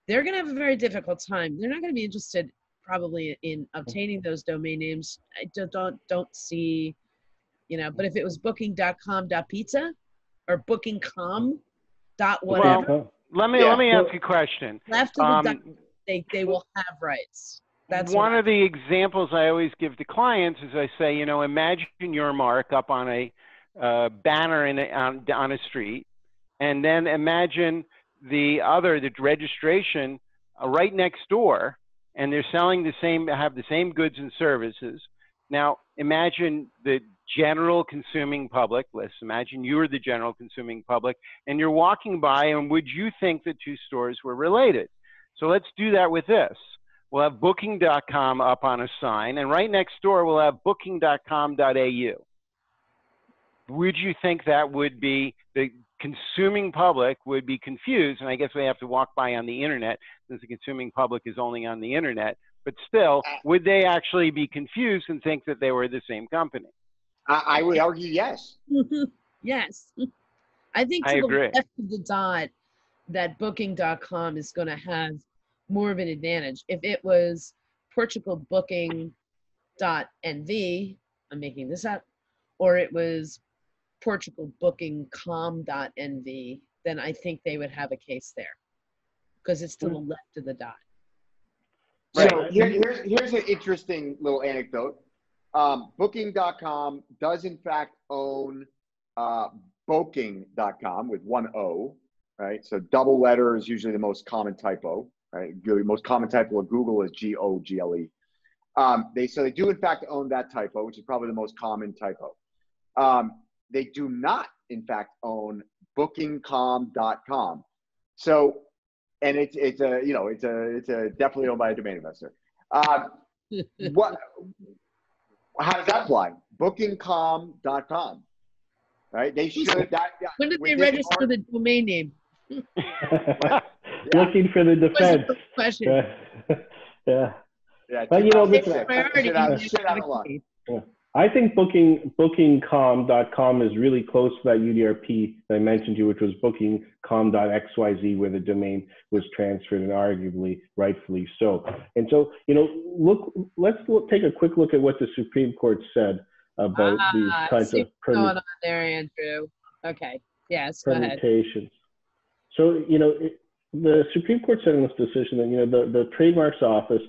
they're going to have a very difficult time. They're not going to be interested probably in obtaining those domain names. I don't, don't see, you know. But if it was booking.com.pizza or booking.com dot whatever Well, Let me Yeah. let me Well- ask a question. left of the Um, dot, they they will have rights. That's one of the examples I always give to clients is I say, you know, imagine your mark up on a uh, banner in a, on, on a street, and then imagine the other, the registration, uh, right next door, and they're selling the same, have the same goods and services. Now, imagine the general consuming public, let's imagine you are the general consuming public, and you're walking by, and would you think the two stores were related? So let's do that with this. We'll have booking.com up on a sign, and right next door we'll have booking.com.au. Would you think that would be the consuming public would be confused? And I guess we have to walk by on the internet since the consuming public is only on the internet. But still, uh, would they actually be confused and think that they were the same company? I, I would argue yes. [laughs] yes. I think to I the left of the dot that booking.com is going to have more of an advantage. If it was Portugal booking dot NV, I'm making this up, or it was Portugal booking com dot NV, then I think they would have a case there because it's to the left of the dot. So here, here's here's an interesting little anecdote. Um, Booking.com does in fact own uh, Booking.com with one O, right? So double letter is usually the most common typo, right? The most common typo of Google is G O G L E. Um, they so they do in fact own that typo, which is probably the most common typo. Um, they do not in fact own Booking.com. So and it's it's a you know it's a it's a definitely owned by a domain investor. Um, [laughs] what? How does that apply? Booking.com.com, right? They should that. that- When did they this register art- the domain name? [laughs] [laughs] Looking for the What's the defense. first question? Yeah. [laughs] yeah. Yeah, But, you know, It's listen, a I- priority. shit out, you shit out of luck. know. I think booking booking.com.com is really close to that UDRP that I mentioned to you, which was booking.com.xyz, where the domain was transferred and arguably rightfully so. And so, you know, look, let's look, take a quick look at what the Supreme Court said about these Ah, kinds see of what's going on there, Andrew. Okay. Yes, permutations. So, you know, it, the Supreme Court said in this decision that, you know, the, the Trademarks Office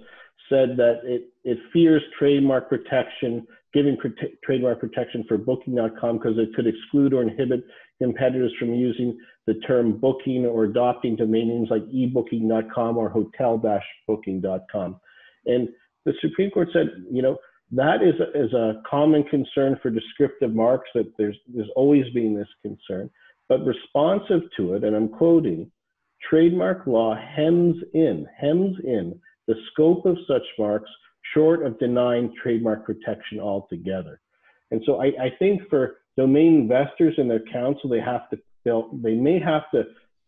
said that it, it fears trademark protection, giving prote- trademark protection for booking.com because it could exclude or inhibit competitors from using the term booking or adopting domain names like ebooking.com or hotel-booking.com. And the Supreme Court said, you know, that is a, is a common concern for descriptive marks that there's, there's always been this concern. But responsive to it, and I'm quoting, trademark law hems in, hems in the scope of such marks short of denying trademark protection altogether. And so I, I think for domain investors and their counsel, they have to, they'll, may have to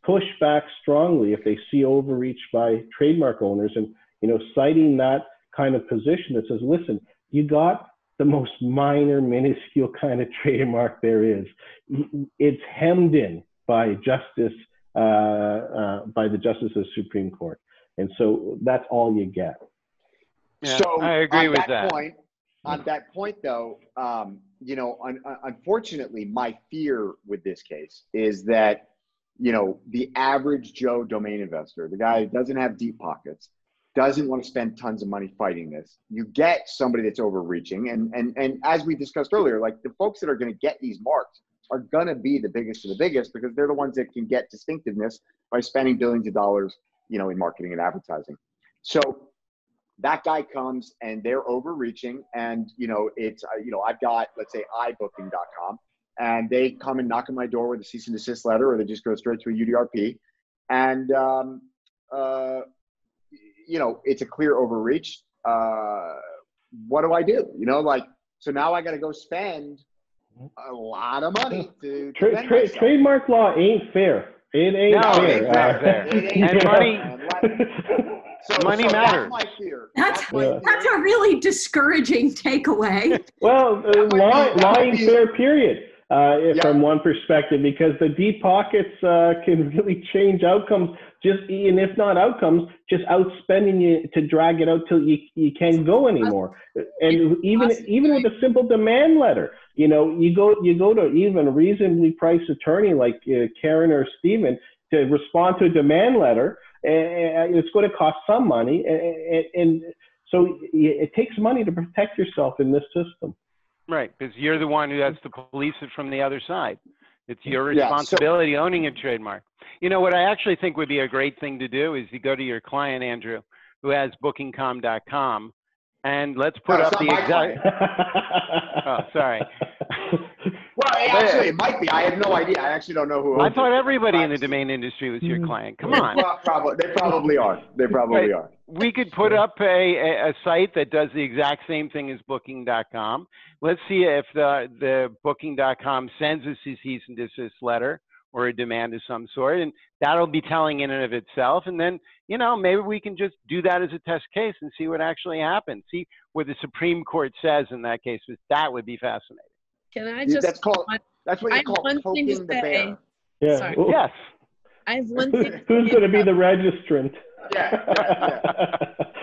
push back strongly if they see overreach by trademark owners and, you know, citing that kind of position that says, listen, you got the most minor, minuscule kind of trademark there is. It's hemmed in by justice, uh, uh, by the justice of the Supreme Court. And so that's all you get. Yeah, so I agree on with that, that. point. On that point, though, um, you know, un- unfortunately, my fear with this case is that, you know, the average Joe domain investor, the guy who doesn't have deep pockets, doesn't want to spend tons of money fighting this. You get somebody that's overreaching, and and and as we discussed earlier, like the folks that are going to get these marks are going to be the biggest of the biggest because they're the ones that can get distinctiveness by spending billions of dollars, you know, in marketing and advertising. So that guy comes and they're overreaching and you know it's uh, you know i've got let's say ibooking.com and they come and knock on my door with a cease and desist letter or they just go straight to a udrp and um, uh, you know it's a clear overreach uh, what do i do you know like so now i got to go spend a lot of money to [laughs] Tra- tra- trademark law ain't fair. It ain't No, fair. [laughs] it ain't fair. It ain't And fair, money- man. Let- [laughs] so, Money so matters. that's my fear That's- that's my Yeah. fear. That's a really discouraging takeaway. [laughs] Well, uh, lying, be- that lying fair period. Uh, if Yeah. from one perspective, because the deep pockets uh, [laughs] can really change outcomes. Just and if not outcomes, just outspending you to drag it out till you you can't go anymore. And even even with a simple demand letter, you know, you go you go to even a reasonably priced attorney like uh, Karen or Stevan to respond to a demand letter, and it's going to cost some money, and, and, and so it takes money to protect yourself in this system. Right, because you're the one who has to police it from the other side. It's your Yeah, so- responsibility owning a trademark. You know, what I actually think would be a great thing to do is you go to your client, Andrew, who has booking.com.com, And let's put No, up the exact. [laughs] Oh, sorry. [laughs] Well, it actually, it might be. I have no idea. I actually don't know who. I thought it. everybody in the domain industry was your Mhm. client. Come on. pro- Probably, they probably are. They probably Right. are. we could put up a, a, a site that does the exact same thing as booking.com. Let's see if the, the booking.com sends us a cease and desist letter or a demand of some sort, and that'll be telling in and of itself. And then, you know, maybe we can just do that as a test case and see what actually happens. See what the Supreme Court says in that case. That would be fascinating. Can I just? that's called. That's what I you have call one thing to poking the say. bear. Yeah. Sorry. Yes. I have one thing. to [laughs] Who's going to be the registrant? Yeah,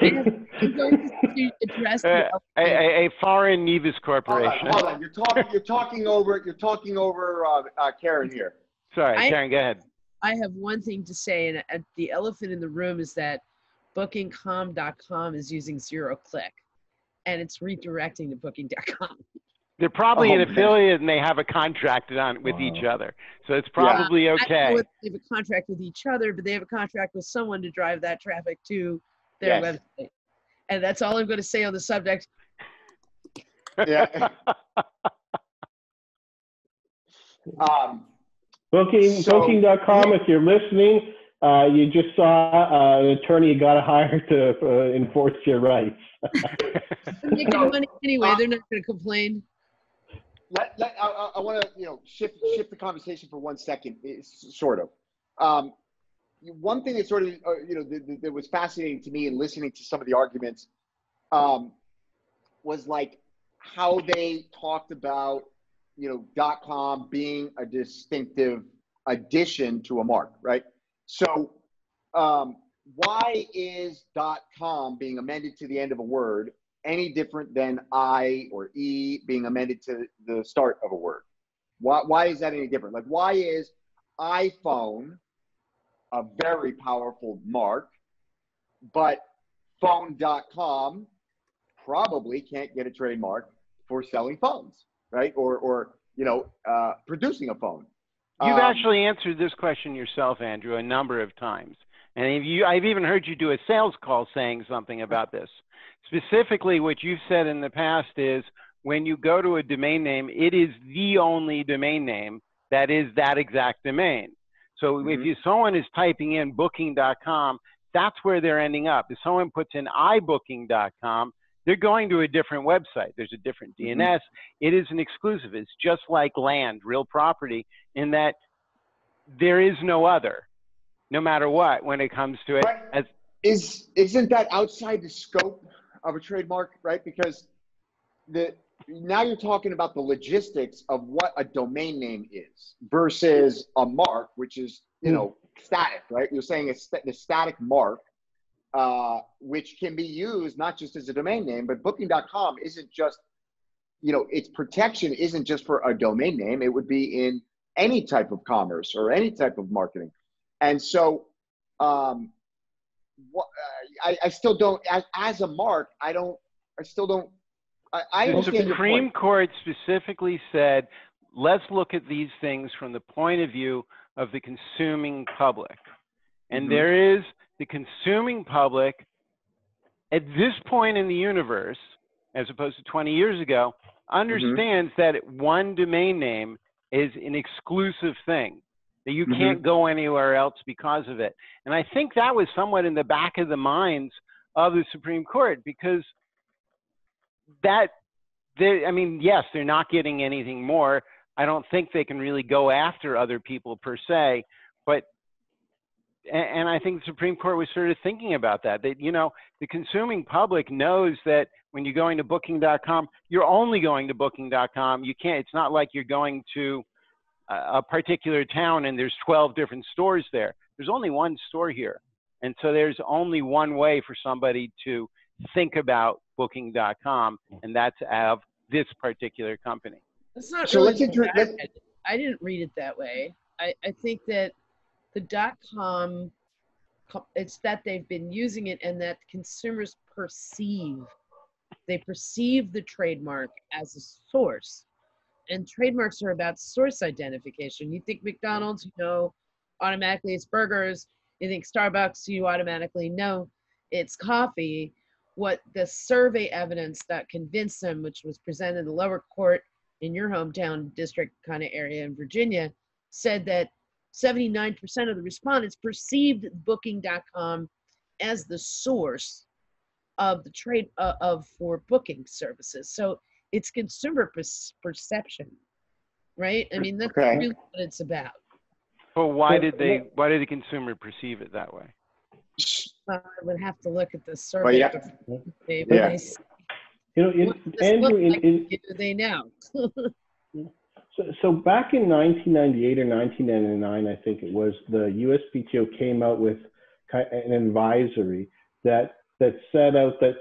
yeah, I'm going to address Uh, A, a, a foreign Nevis Hold corporation. on, hold on. You're talking. You're talking over. You're talking over uh, uh, Karen here. Sorry, I- Karen, go ahead. I have one thing to say, and uh, the elephant in the room is that bookingcom.com is using zero click and it's redirecting to booking.com. They're probably Oh, an man. affiliate and they have a contract on with each other. So it's probably I don't know okay. if they have a contract with each other, but they have a contract with someone to drive that traffic to their Yes. website. And that's all I'm going to say on the subject. Yeah. [laughs] Um, Booking, So- booking.com, if you're listening, uh, you just saw uh, an attorney you got to [laughs] hire to uh, enforce your rights. [laughs] They're making money anyway. Uh, They're not going to complain. let, let, I, I, I want to, you know, shift shift the conversation for one second, sort of. Um, one thing that sort of, uh, you know, that, that- that was fascinating to me in listening to some of the arguments um, was like how they talked about, you know, dot com being a distinctive addition to a mark, right? So, um, why is dot com being amended to the end of a word any different than I or E being amended to the start of a word? Why, why is that any different? Like, why is iPhone a very powerful mark, but phone.com probably can't get a trademark for selling phones, right? Or, or you know, uh, producing a phone. You've Um, actually answered this question yourself, Andrew, a number of times. And if you, I've even heard you do a sales call saying something about this. Specifically, what you've said in the past is when you go to a domain name, it is the only domain name that is that exact domain. So if Mhm. you, someone is typing in booking.com, that's where they're ending up. If someone puts in ibooking.com, they're going to a different website. There's a different Mhm. DNS. It is an exclusive. It's just like land, real property, in that there is no other, no matter what, when it comes to it. As is isn't that outside the scope of a trademark, right? Because the now you're talking about the logistics of what a domain name is versus a mark, which is you know static, right? You're saying it's st- the static mark, uh, which can be used not just as a domain name, but Booking.com isn't just you know its protection isn't just for a domain name; it would be in any type of commerce or any type of marketing, and so. Um, what, uh, I, I still don't as, as a mark i don't i still don't i, I the Supreme. Court specifically said, let's look at these things from the point of view of the consuming public. And Mhm. there is the consuming public at this point in the universe, as opposed to 20 years ago, understands that one domain name is an exclusive thing, that you Mhm. can't go anywhere else because of it. And I think that was somewhat in the back of the minds of the Supreme Court because that they I mean, yes, they're not getting anything more. I don't think they can really go after other people per se, but and I think the Supreme Court was sort of thinking about that. That you know, the consuming public knows that when you're going to Booking.com, you're only going to Booking.com. You can't. It's not like you're going to a a particular town and there's 12 different stores there. There's only one store here, and so there's only one way for somebody to think about Booking.com, and that's of this particular company. That's not So really let's the I let's- I didn't read it that way. I, I think that the dot com, it's that they've been using it and that consumers perceive, they perceive the trademark as a source. And trademarks are about source identification. You think McDonald's, you know, automatically it's burgers. You think Starbucks, you automatically know it's coffee. what the survey evidence that convinced them, which was presented in the lower court in your hometown district kind of area in Virginia, said that 79% of the respondents perceived booking.com as the source of the trade uh, of for booking services. So it's consumer perception, right? I mean, that's okay. really what it's about. Well, why did they? Why did the consumer perceive it that way? Uh, I would have to look at the survey. yeah. yeah. You know, in, Andrew, like in, do they now? [laughs] so, so back in 1998 or 1999, I think it was, the USPTO came out with an advisory that that set out that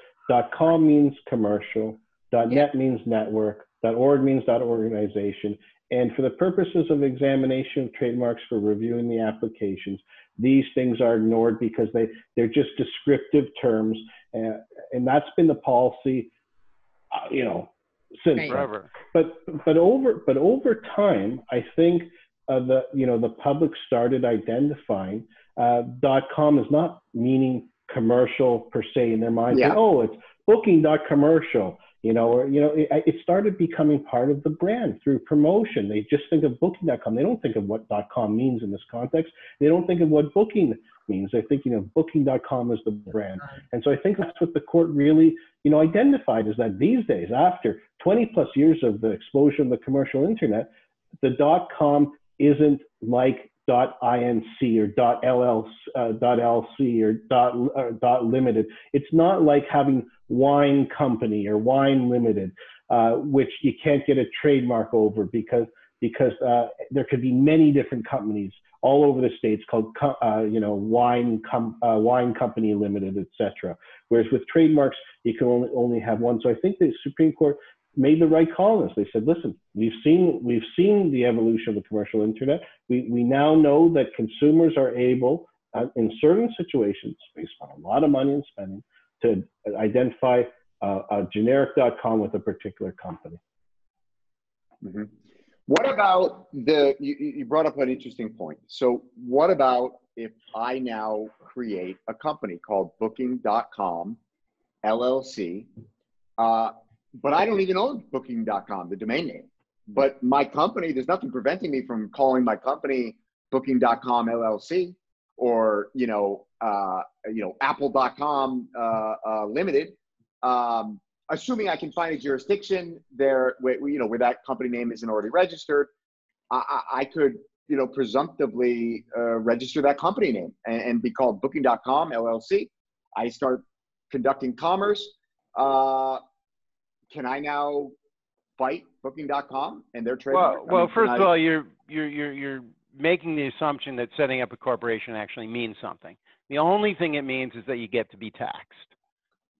.com means commercial, .net yeah. means network, .org means .organization, and for the purposes of examination of trademarks for reviewing the applications, these things are ignored because they, they're just descriptive terms. Uh, and that's been the policy, uh, you know, since right. forever. But, but over, but over time, I think uh, the, you know, the public started identifying uh, .com is not meaning commercial per se in their mind. Yeah. oh, it's booking dot commercial. you know, or you know, it, it, started becoming part of the brand through promotion. They just think of booking.com. They don't think of what dot .com means in this context. They don't think of what booking means. They think, you know, booking.com is the brand. And so I think that's what the court really, you know, identified is that these days, after 20 plus years of the explosion of the commercial internet, the dot .com isn't like dot .inc or dot .llc, uh, .lc or dot, uh, dot .limited. It's not like having wine company or wine limited, uh, which you can't get a trademark over because because uh, there could be many different companies all over the states called uh, you know wine com- uh, wine company limited, etc. Whereas with trademarks, you can only only have one. So I think the Supreme Court made the right call on this. They said, listen, we've seen we've seen the evolution of the commercial internet. We we now know that consumers are able, uh, in certain situations, based on a lot of money and spending, to identify uh, a generic.com with a particular company. Mm-hmm. What about the, you, you brought up an interesting point. So, what about if I now create a company called booking.com LLC, uh, but I don't even own booking.com, the domain name. But my company, there's nothing preventing me from calling my company booking.com LLC or you know uh, you know apple.com uh, uh, limited um, assuming i can find a jurisdiction there where you know where that company name isn't already registered i, I could you know presumptively uh, register that company name and, and, be called booking.com llc i start conducting commerce uh, can i now fight booking.com and their trademark well, well first I, of all you're you're you're you're making the assumption that setting up a corporation actually means something. The only thing it means is that you get to be taxed.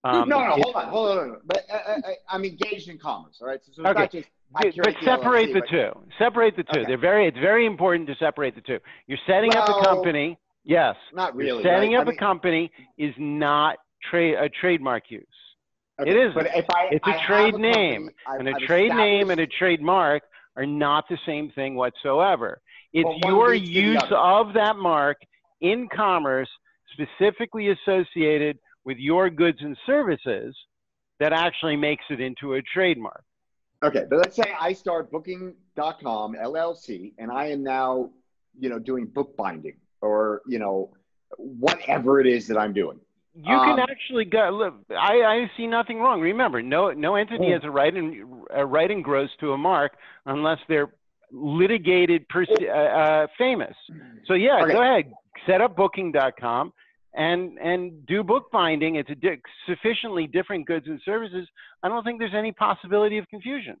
Um, no, no, hold on, hold on. But uh, uh, uh, I, am engaged in commerce, all right? So, so okay. but separate the, LLC, two. Separate the two. Okay. They're very. It's very important to separate the two. You're setting well, up a company. Yes. Not really. You're setting right? up I mean, a company is not trade a trademark use. Okay, it is. But if I, it's a I trade a name, company, and a I've trade name and a trademark are not the same thing whatsoever. It's your use of that mark in commerce, specifically associated with your goods and services, that actually makes it into a trademark. Okay, but let's say I start booking.com LLC and I am now, you know, doing bookbinding or, you know, whatever it is that I'm doing. You um, can actually go. Look, I, I see nothing wrong. Remember, no no entity oh. has a right and a right and gross to a mark unless they're litigated pers- uh, uh, famous. So yeah, okay. go ahead, set up Booking.com and and do bookbinding. It's a di- sufficiently different goods and services. I don't think there's any possibility of confusion.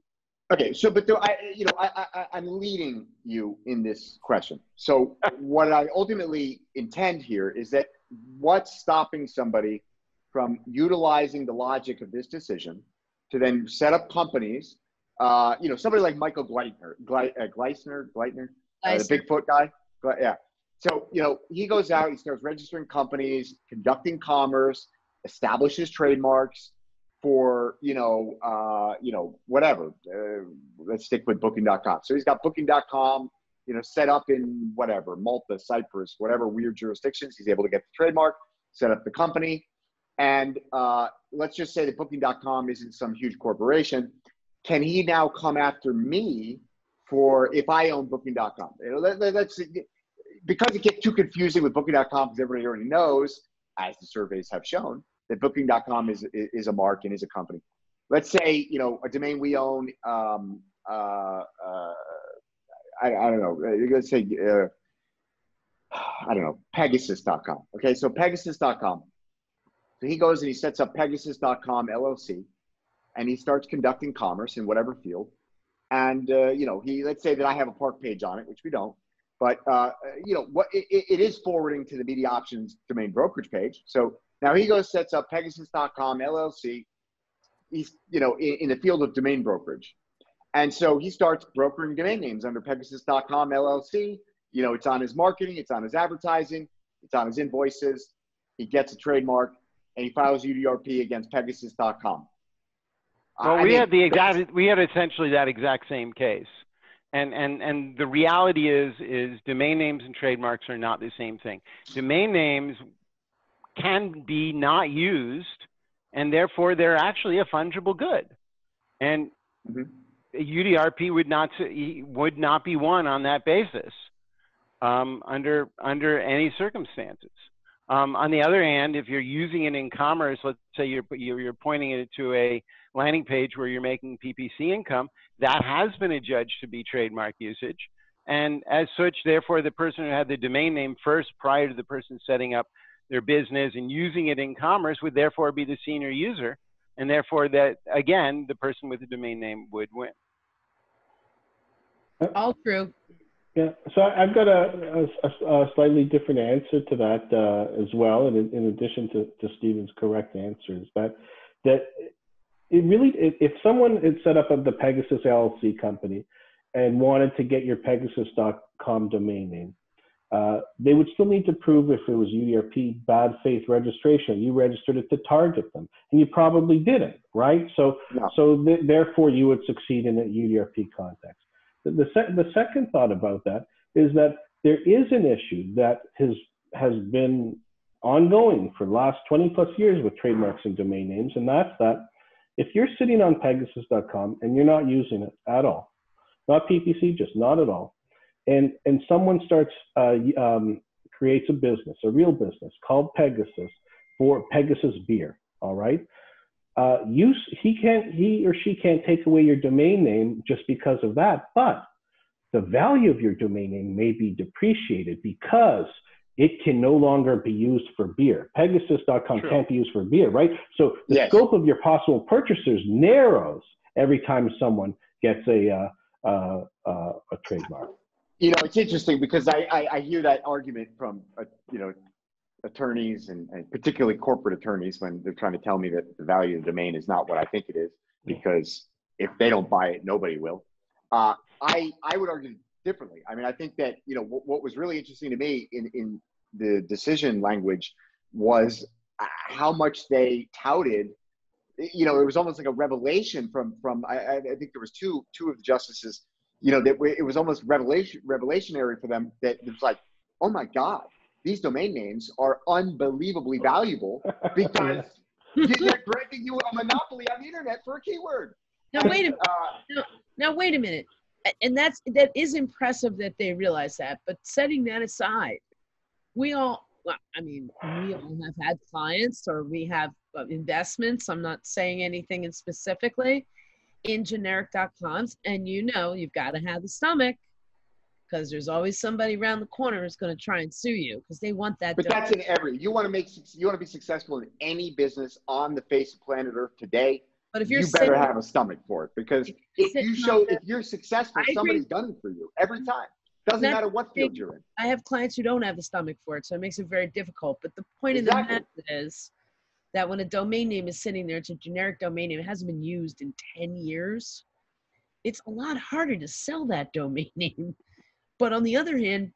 Okay, so but I, you know, I, I I'm leading you in this question. So [laughs] what I ultimately intend here is that what's stopping somebody from utilizing the logic of this decision to then set up companies uh, you know, somebody like Michael Gleitner, Gle- uh, Gleissner, Gleitner, uh, the Bigfoot guy. yeah. So, you know, he goes out, he starts registering companies, conducting commerce, establishes trademarks for, you know, uh, you know, whatever. Uh, let's stick with booking.com. So he's got booking.com, you know, set up in whatever, Malta, Cyprus, whatever weird jurisdictions. He's able to get the trademark, set up the company. and uh, let's just say that Booking.com isn't some huge corporation, can he now come after me for if I own Booking.com? You know, let, us because it gets too confusing with Booking.com because everybody already knows, as the surveys have shown, that Booking.com is is a mark and is a company. Let's say you know a domain we own. Um, uh, uh, I, I don't know. Let's say uh, I don't know Pegasus.com. Okay, so Pegasus.com. So he goes and he sets up Pegasus.com LLC, and he starts conducting commerce in whatever field. And uh, you know, he let's say that I have a park page on it, which we don't. But uh, you know what? It, it is forwarding to the media options domain brokerage page. So now he goes sets up Pegasus.com LLC. He's you know in, in the field of domain brokerage, and so he starts brokering domain names under Pegasus.com LLC. You know, it's on his marketing, it's on his advertising, it's on his invoices. He gets a trademark and he files UDRP against Pegasus.com. Well, I we mean, had the exact, we had essentially that exact same case. And, and, and the reality is, is domain names and trademarks are not the same thing. Domain names can be not used, and therefore they're actually a fungible good. And mm-hmm. UDRP would not, would not be one on that basis um, under, under any circumstances. Um, on the other hand, if you're using it in commerce, let's say you're, you're pointing it to a landing page where you're making PPC income, that has been adjudged to be trademark usage. And as such, therefore, the person who had the domain name first prior to the person setting up their business and using it in commerce would therefore be the senior user. And therefore, that again, the person with the domain name would win. All true. Yeah, so I've got a, a, a slightly different answer to that uh, as well, in, in addition to, to Stevan's correct answers. But that it really, if someone had set up the Pegasus LLC company and wanted to get your Pegasus.com domain name, uh, they would still need to prove if it was UDRP bad faith registration. You registered it to target them, and you probably didn't, right? So, no. so th- therefore, you would succeed in a UDRP context. The, the, the second thought about that is that there is an issue that has has been ongoing for the last 20 plus years with trademarks and domain names, and that's that if you're sitting on Pegasus.com and you're not using it at all, not PPC, just not at all, and and someone starts uh, um, creates a business, a real business called Pegasus for Pegasus beer, all right. Uh, use he can't he or she can't take away your domain name just because of that, but the value of your domain name may be depreciated because it can no longer be used for beer. Pegasus.com True. can't be used for beer, right? So the yes. scope of your possible purchasers narrows every time someone gets a uh, uh, uh, a trademark. You know, it's interesting because I, I, I hear that argument from uh, you know attorneys and, and, particularly corporate attorneys when they're trying to tell me that the value of the domain is not what I think it is because if they don't buy it, nobody will. Uh, I I would argue differently. I mean, I think that you know what, what was really interesting to me in in the decision language was uh, how much they touted you know it was almost like a revelation from from i, I think there was two two of the justices you know that it was almost revelation revelationary for them that it's like oh my god these domain names are unbelievably valuable [laughs] because they're granting you a monopoly on the internet for a keyword. Now wait a uh, now, now wait a minute. And that's that is impressive that they realize that but setting that aside we all well, I mean, we all have had clients or we have uh, investments. I'm not saying anything in specifically in generic.coms. And you know, you've got to have the stomach because there's always somebody around the corner who's going to try and sue you because they want that. But that's in every. You want to make. You want to be successful in any business on the face of planet Earth today. But if you're you better have a stomach for it because if you show if you're successful, somebody's done it for you every time. Doesn't matter what field you're in. I have clients who don't have the stomach for it, so it makes it very difficult. But the point exactly. of the matter is that when a domain name is sitting there, it's a generic domain name, it hasn't been used in 10 years, it's a lot harder to sell that domain [laughs] name. But on the other hand,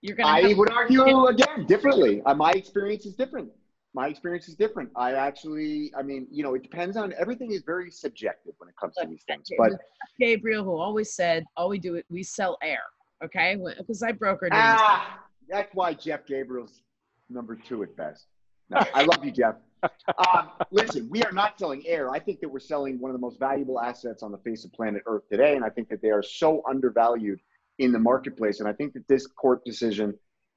you're going to. I would argue again differently. Uh, my experience is different. My experience is different. I actually, I mean, you know, it depends on everything is very subjective when it comes to these things. But Gabriel, who always said, all we do is we sell air okay? Because I brokered. Ah, that's why Jeff Gabriel's number two at best. No, I love you, Jeff. [laughs] Um, listen, we are not selling air. I think that we're selling one of the most valuable assets on the face of planet Earth today, and I think that they are so undervalued in the marketplace. And I think that this court decision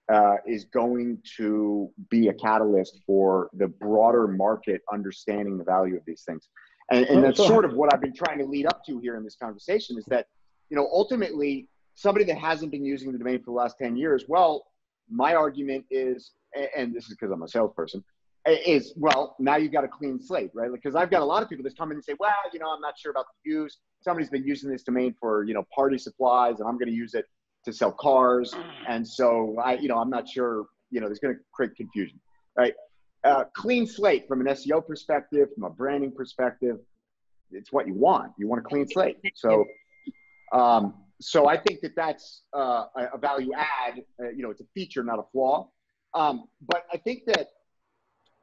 uh, is going to be a catalyst for the broader market understanding the value of these things. And, and that's sort of what I've been trying to lead up to here in this conversation is that, you know, ultimately somebody that hasn't been using the domain for the last 10 years, well, my argument is, and this is because I'm a salesperson, is well, now you've got a clean slate, right? Because I've got a lot of people that come in and say, well, you know, I'm not sure about the use. Somebody's been using this domain for, you know, party supplies, and I'm going to use it to sell cars. And so I, you know, I'm not sure, you know, there's going to create confusion, right? Uh, clean slate from an SEO perspective, from a branding perspective, it's what you want. You want a clean slate. So, um, so I think that that's uh, a value add. Uh, you know, it's a feature, not a flaw. Um, but I think that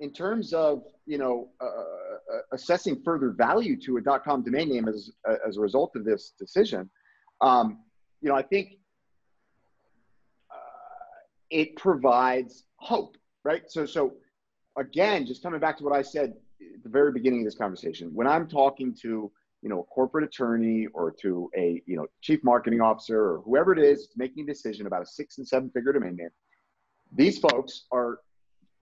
in terms of you know uh, uh assessing further value to a .com domain name as as a result of this decision, um, you know, I think uh, it provides hope, right? So so again, just coming back to what I said at the very beginning of this conversation, when I'm talking to you know a corporate attorney or to a you know chief marketing officer or whoever it is making a decision about a six and seven figure domain name, these folks are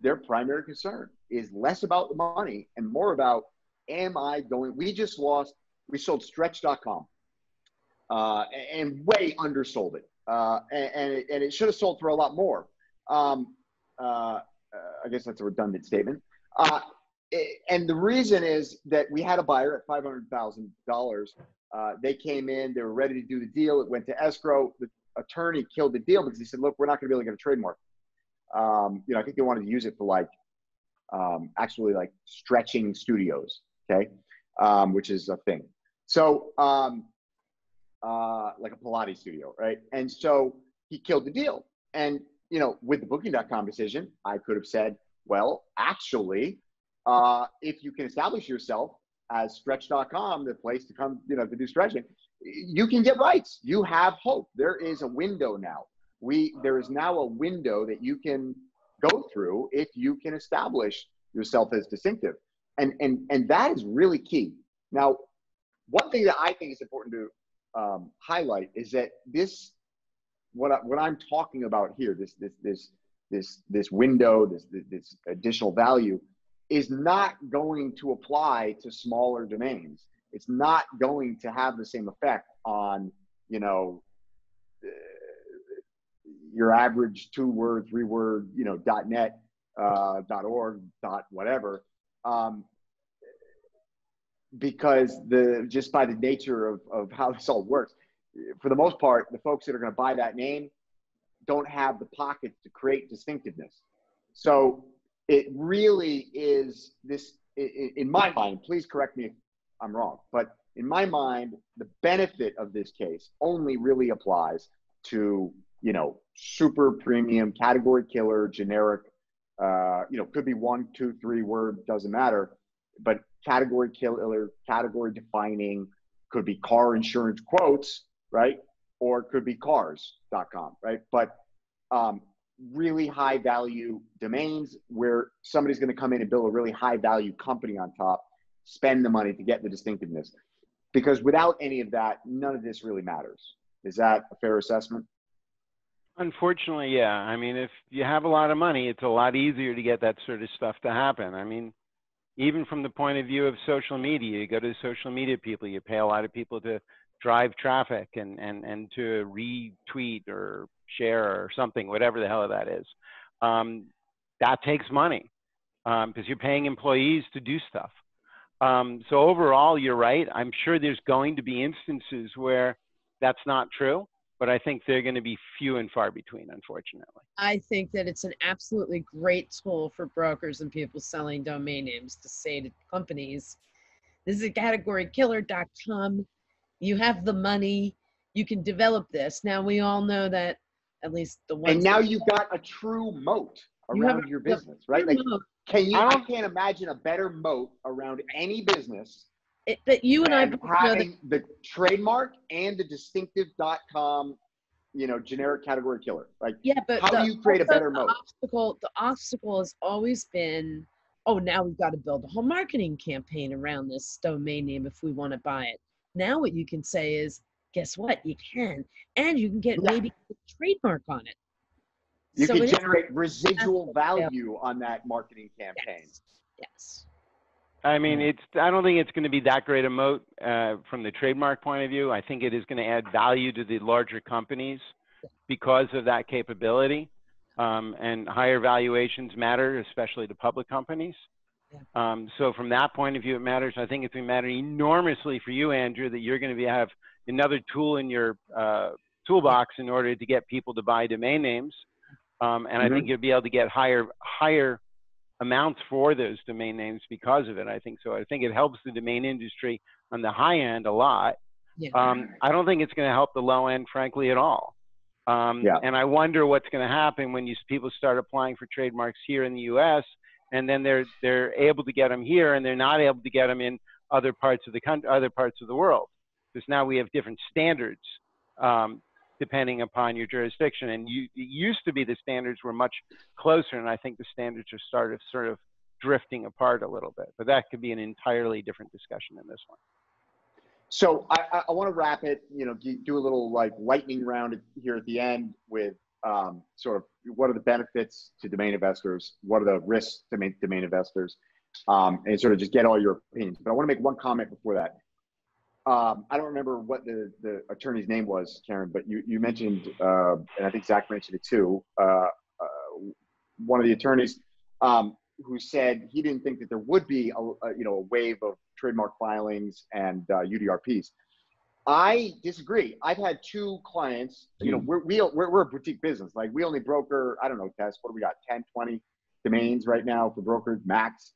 their primary concern is less about the money and more about am I going? We just lost. We sold Stretch.com uh, and way undersold it, uh, and, and, it, should have sold for a lot more. Um, uh, I guess that's a redundant statement. Uh, and the reason is that we had a buyer at five hundred thousand uh, dollars. They came in, they were ready to do the deal. It went to escrow. The attorney killed the deal because he said, "Look, we're not going to be able to get a trademark." Um, you know, I think they wanted to use it for like um, actually like stretching studios, okay, um, which is a thing. So um, uh, like a Pilates studio, right? And so he killed the deal. And you know, with the Booking.com decision, I could have said, well, actually, uh, if you can establish yourself as Stretch.com, the place to come, you know, to do stretching, you can get rights. You have hope. There is a window now we there is now a window that you can go through if you can establish yourself as distinctive and and and that is really key now one thing that i think is important to um, highlight is that this what, I, what i'm talking about here this this this this this window this this additional value is not going to apply to smaller domains it's not going to have the same effect on you know your average two word, three word, you know, net, uh, org, whatever. Um, because the just by the nature of, of how this all works, for the most part, the folks that are going to buy that name don't have the pockets to create distinctiveness. So it really is this, in my mind, please correct me if I'm wrong, but in my mind, the benefit of this case only really applies to you know, super premium, category killer, generic, uh, you know, could be one, two, three word, doesn't matter, but category killer, category defining, could be car insurance quotes, right? Or it could be cars.com, right? But um, really high value domains where somebody's going to come in and build a really high value company on top, spend the money to get the distinctiveness. Because without any of that, none of this really matters. Is that a fair assessment? Unfortunately, yeah. I mean, if you have a lot of money, it's a lot easier to get that sort of stuff to happen. I mean, even from the point of view of social media, you go to social media people, you pay a lot of people to drive traffic and, and, and to retweet or share or something, whatever the hell that is. Um, that takes money because um, you're paying employees to do stuff. Um, so overall, you're right. I'm sure there's going to be instances where that's not true but I think they're going to be few and far between, unfortunately. I think that it's an absolutely great tool for brokers and people selling domain names to say to companies, this is a categorykiller.com. You have the money. You can develop this. Now, we all know that at least the one. And now you've got a true moat around you your business, right? Like, can you? I can't imagine a better moat around any business it, but you and I having the trademark and the distinctive.com you know, generic category killer. Like, Yeah, but how the, do you create a better the moat? obstacle? The obstacle has always been, oh, now we've got to build a whole marketing campaign around this domain name if we want to buy it. Now what you can say is, guess what? You can, and you can get Yeah. maybe a trademark on it. You So can it is- generate residual value on that marketing campaign. Yes. Yes. I mean, it's. I don't think it's going to be that great a moat uh, from the trademark point of view. I think it is going to add value to the larger companies because of that capability, um, and higher valuations matter, especially to public companies. Um, so from that point of view, it matters. I think it's going to matter enormously for you, Andrew, that you're going to be have another tool in your uh, toolbox in order to get people to buy domain names. Um, and I Mhm. think you'll be able to get higher higher amounts for those domain names because of it. I think so. I think it helps the domain industry on the high end a lot. Yeah. Um, I don't think it's going to help the low end, frankly, at all. Um, Yeah. And I wonder what's going to happen when you people start applying for trademarks here in the U.S. and then they're they're able to get them here and they're not able to get them in other parts of the country, other parts of the world, because now we have different standards um, depending upon your jurisdiction. And you, it used to be the standards were much closer, and I think the standards are started sort of drifting apart a little bit. But that could be an entirely different discussion than this one. So I, I, want to wrap it, you know, do a little like lightning round here at the end with um, sort of what are the benefits to domain investors, what are the risks to main, domain investors, um, and sort of just get all your opinions. But I want to make one comment before that. Um, I don't remember what the, the attorney's name was, Karen, but you, you mentioned, uh, and I think Zak mentioned it too, uh, uh, one of the attorneys um, who said he didn't think that there would be a, a you know a wave of trademark filings and uh, UDRPs. I disagree. I've had two clients. You know, we're, we, we're, we're a boutique business. Like we only broker, I don't know, Tess, what do we got? 10, 20 domains right now for brokers max.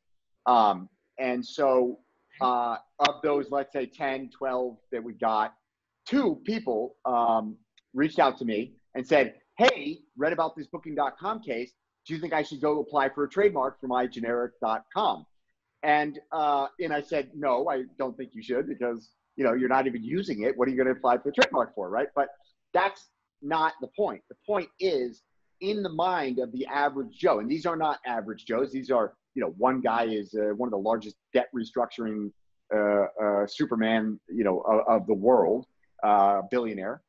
Um, and so uh, of those, let's say 10, 12 that we got, two people um, reached out to me and said, hey, read about this booking.com case. Do you think I should go apply for a trademark for my generic.com? And uh, and I said, no, I don't think you should because you know you're not even using it. What are you going to apply for a trademark for, right? But that's not the point. The point is in the mind of the average Joe, and these are not average Joes. These are you know one guy is uh, one of the largest debt restructuring uh, uh, Superman you know of, of the world, uh, billionaire.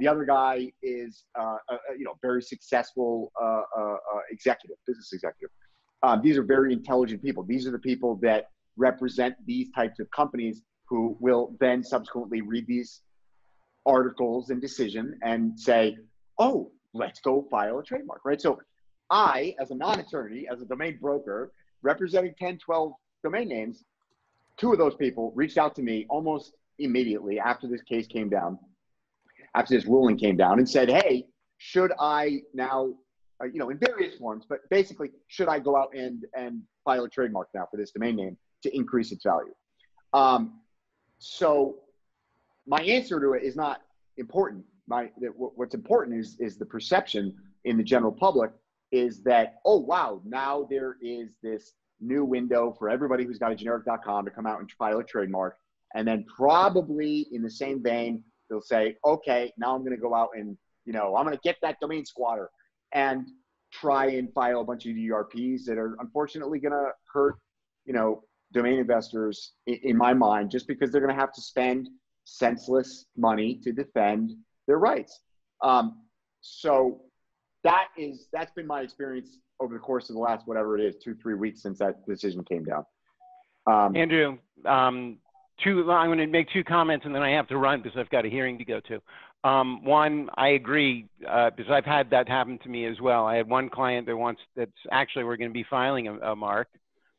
The other guy is, a, you know, very successful executive, business executive. These are very intelligent people. These are the people that represent these types of companies who will then subsequently read these articles and decision and say, "Oh, let's go file a trademark." Right. So, I, as a non-attorney, as a domain broker, representing 10, 12 domain names, two of those people reached out to me almost immediately after this case came down after this ruling came down and said, "Hey, should I now, uh, you know, in various forms, but basically, should I go out and and file a trademark now for this domain name to increase its value?" Um, so, my answer to it is not important. My what's important is is the perception in the general public is that oh wow now there is this new window for everybody who's got a generic.com to come out and file a trademark and then probably in the same vein they'll say, okay, now I'm going to go out and, you know, I'm going to get that domain squatter and try and file a bunch of UDRPs that are unfortunately going to hurt, you know, domain investors in, in my mind, just because they're going to have to spend senseless money to defend their rights. Um, so that is, that's been my experience over the course of the last, whatever it is, two, three weeks since that decision came down. Um, Andrew, um, two, I'm going to make two comments and then I have to run because I've got a hearing to go to. Um, one, I agree uh, because I've had that happen to me as well. I had one client that wants that's actually we're going to be filing a, a mark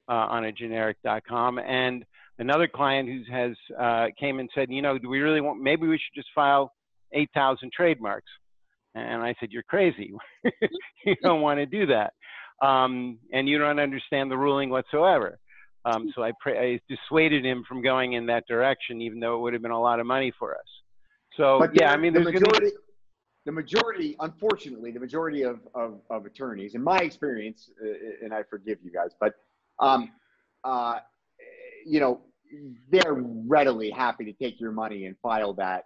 uh, on a generic.com, and another client who has uh, came and said, you know, do we really want? Maybe we should just file 8,000 trademarks. And I said, you're crazy. [laughs] you don't want to do that, um, and you don't understand the ruling whatsoever. Um, so I, I, dissuaded him from going in that direction, even though it would have been a lot of money for us. So but yeah, I mean, the majority, the majority, unfortunately, the majority of, of, of attorneys, in my experience, uh, and I forgive you guys, but um, uh, you know, they're readily happy to take your money and file that,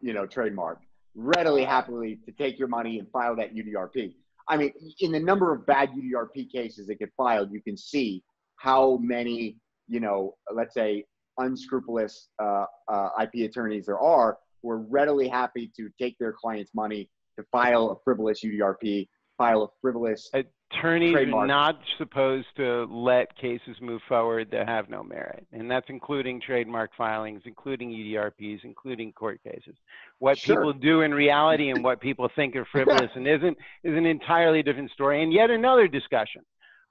you know, trademark. Readily happily to take your money and file that UDRP. I mean, in the number of bad UDRP cases that get filed, you can see how many, you know, let's say unscrupulous uh, uh, IP attorneys there are who are readily happy to take their client's money to file a frivolous UDRP, file a frivolous. Attorneys are not supposed to let cases move forward that have no merit, and that's including trademark filings, including UDRPs, including court cases. What Sure. people do in reality and what people think are frivolous and isn't is an entirely different story, and yet another discussion.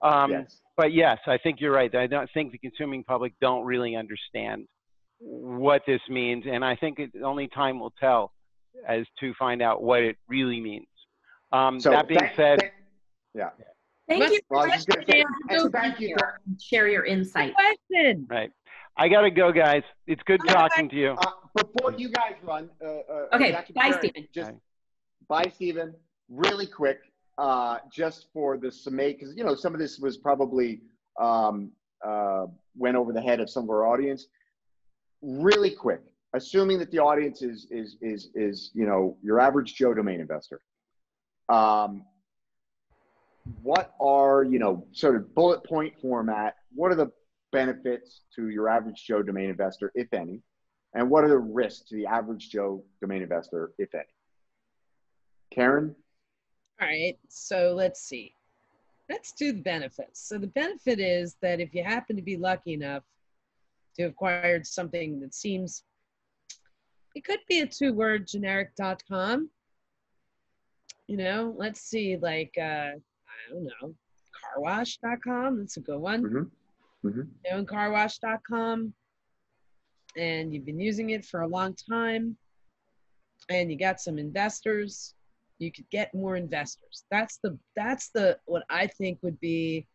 Um, yes. But yes, I think you're right. I don't think the consuming public don't really understand what this means, and I think it, only time will tell as to find out what it really means. Um, So that being thank- said, thank- yeah. Thank Let's- you. Well, I was just say, so so thank you. here and Share your insight. Question. right. I gotta go, guys. It's good Okay, talking to you. Uh, before you guys run, uh, uh, Okay, Jackie bye, Perry, Stevan. Just Bye. bye, Stevan. Really quick, uh, just for the summate, because you know some of this was probably um, uh, went over the head of some of our audience. Really quick, assuming that the audience is is is is you know your average Joe domain investor. Um, what are you know sort of bullet point format? What are the benefits to your average Joe domain investor, if any? And what are the risks to the average Joe domain investor, if any? Karen? All right, so let's see. Let's do the benefits. So the benefit is that if you happen to be lucky enough to have acquired something that seems, it could be a two-word generic.com. You know, let's see, like uh, I don't know, carwash.com. That's a good one. Mm-hmm. Mm-hmm. You own carwash.com, and you've been using it for a long time, and you got some investors you could get more investors that's the that's the what i think would be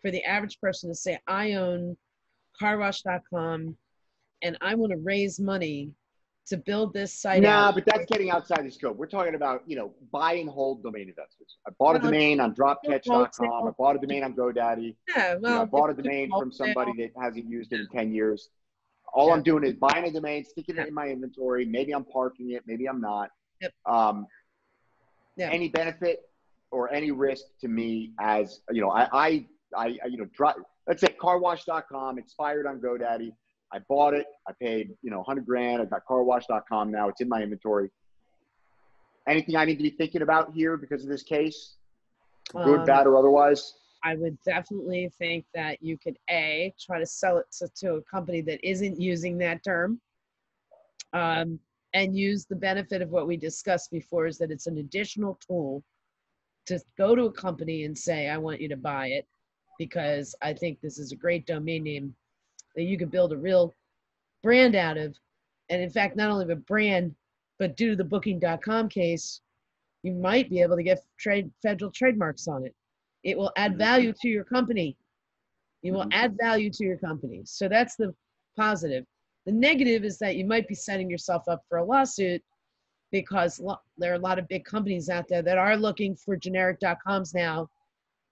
for the average person to say i own carwash.com and i want to raise money to build this site Nah, out. but that's getting outside the scope. We're talking about, you know, buy and hold domain investors. I bought a domain on dropcatch.com. I bought a domain on GoDaddy. yeah You know, well I bought a domain from somebody that hasn't used it in 10 years. All I'm doing is buying a domain, sticking Yeah. it in my inventory. Maybe I'm parking it, maybe I'm not. Yep. Um, Yeah. Any benefit or any risk to me as, you know, I, I, I, you know, dri let's say carwash.com expired on GoDaddy. I bought it. I paid, you know, 100 grand. I've got carwash.com now. It's in my inventory. Anything I need to be thinking about here because of this case? Good, Um, bad, or otherwise? I would definitely think that you could a try to sell it to, to a company that isn't using that term, um, and use the benefit of what we discussed before is that it's an additional tool to go to a company and say, "I want you to buy it," because I think this is a great domain name that you could build a real brand out of, and in fact, not only a brand, but due to the Booking.com case, you might be able to get trade federal trademarks on it. It will add Mhm. value to your company. You will Mhm. add value to your company. So that's the positive. The negative is that you might be setting yourself up for a lawsuit because lo- there are a lot of big companies out there that are looking for generic.coms now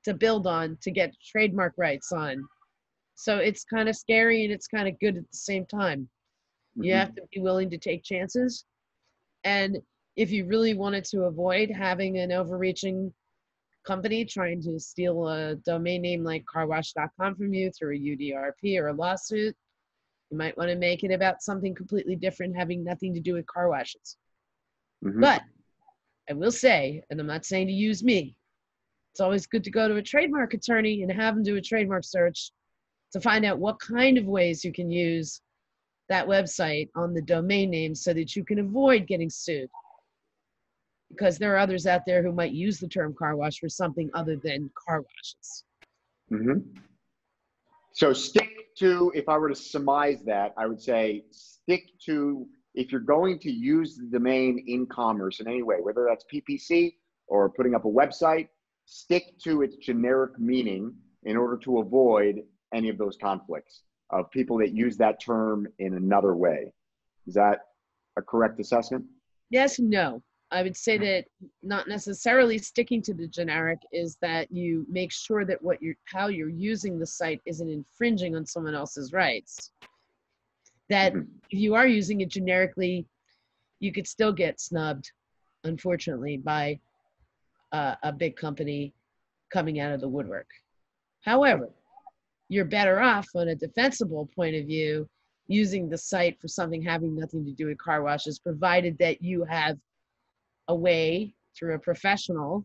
to build on to get trademark rights on so it's kind of scary and it's kind of good at the same time you Mhm. have to be willing to take chances and if you really wanted to avoid having an overreaching company trying to steal a domain name like carwash.com from you through a UDRP or a lawsuit, you might want to make it about something completely different having nothing to do with car washes. Mhm. But I will say, and I'm not saying to use me, it's always good to go to a trademark attorney and have them do a trademark search to find out what kind of ways you can use that website on the domain name so that you can avoid getting sued. Because there are others out there who might use the term car wash for something other than car washes. hmm So stick to, if I were to surmise that, I would say stick to, if you're going to use the domain in commerce in any way, whether that's PPC or putting up a website, stick to its generic meaning in order to avoid any of those conflicts of people that use that term in another way. Is that a correct assessment? Yes, no. I would say that not necessarily sticking to the generic is that you make sure that what you're how you're using the site isn't infringing on someone else's rights. That Mhm. if you are using it generically, you could still get snubbed unfortunately, by uh, a big company coming out of the woodwork. However, you're better off on a defensible point of view using the site for something having nothing to do with car washes, provided that you have a way through a professional,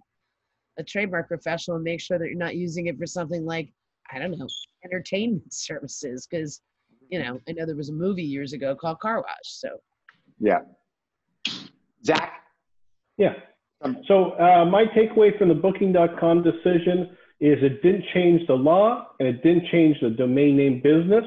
a trademark professional, and make sure that you're not using it for something like, I don't know, entertainment [laughs] services. Because, you know, I know there was a movie years ago called Car Wash. So, Yeah. Zak? Yeah. Um, So uh, my takeaway from the Booking.com decision is it didn't change the law and it didn't change the domain name business,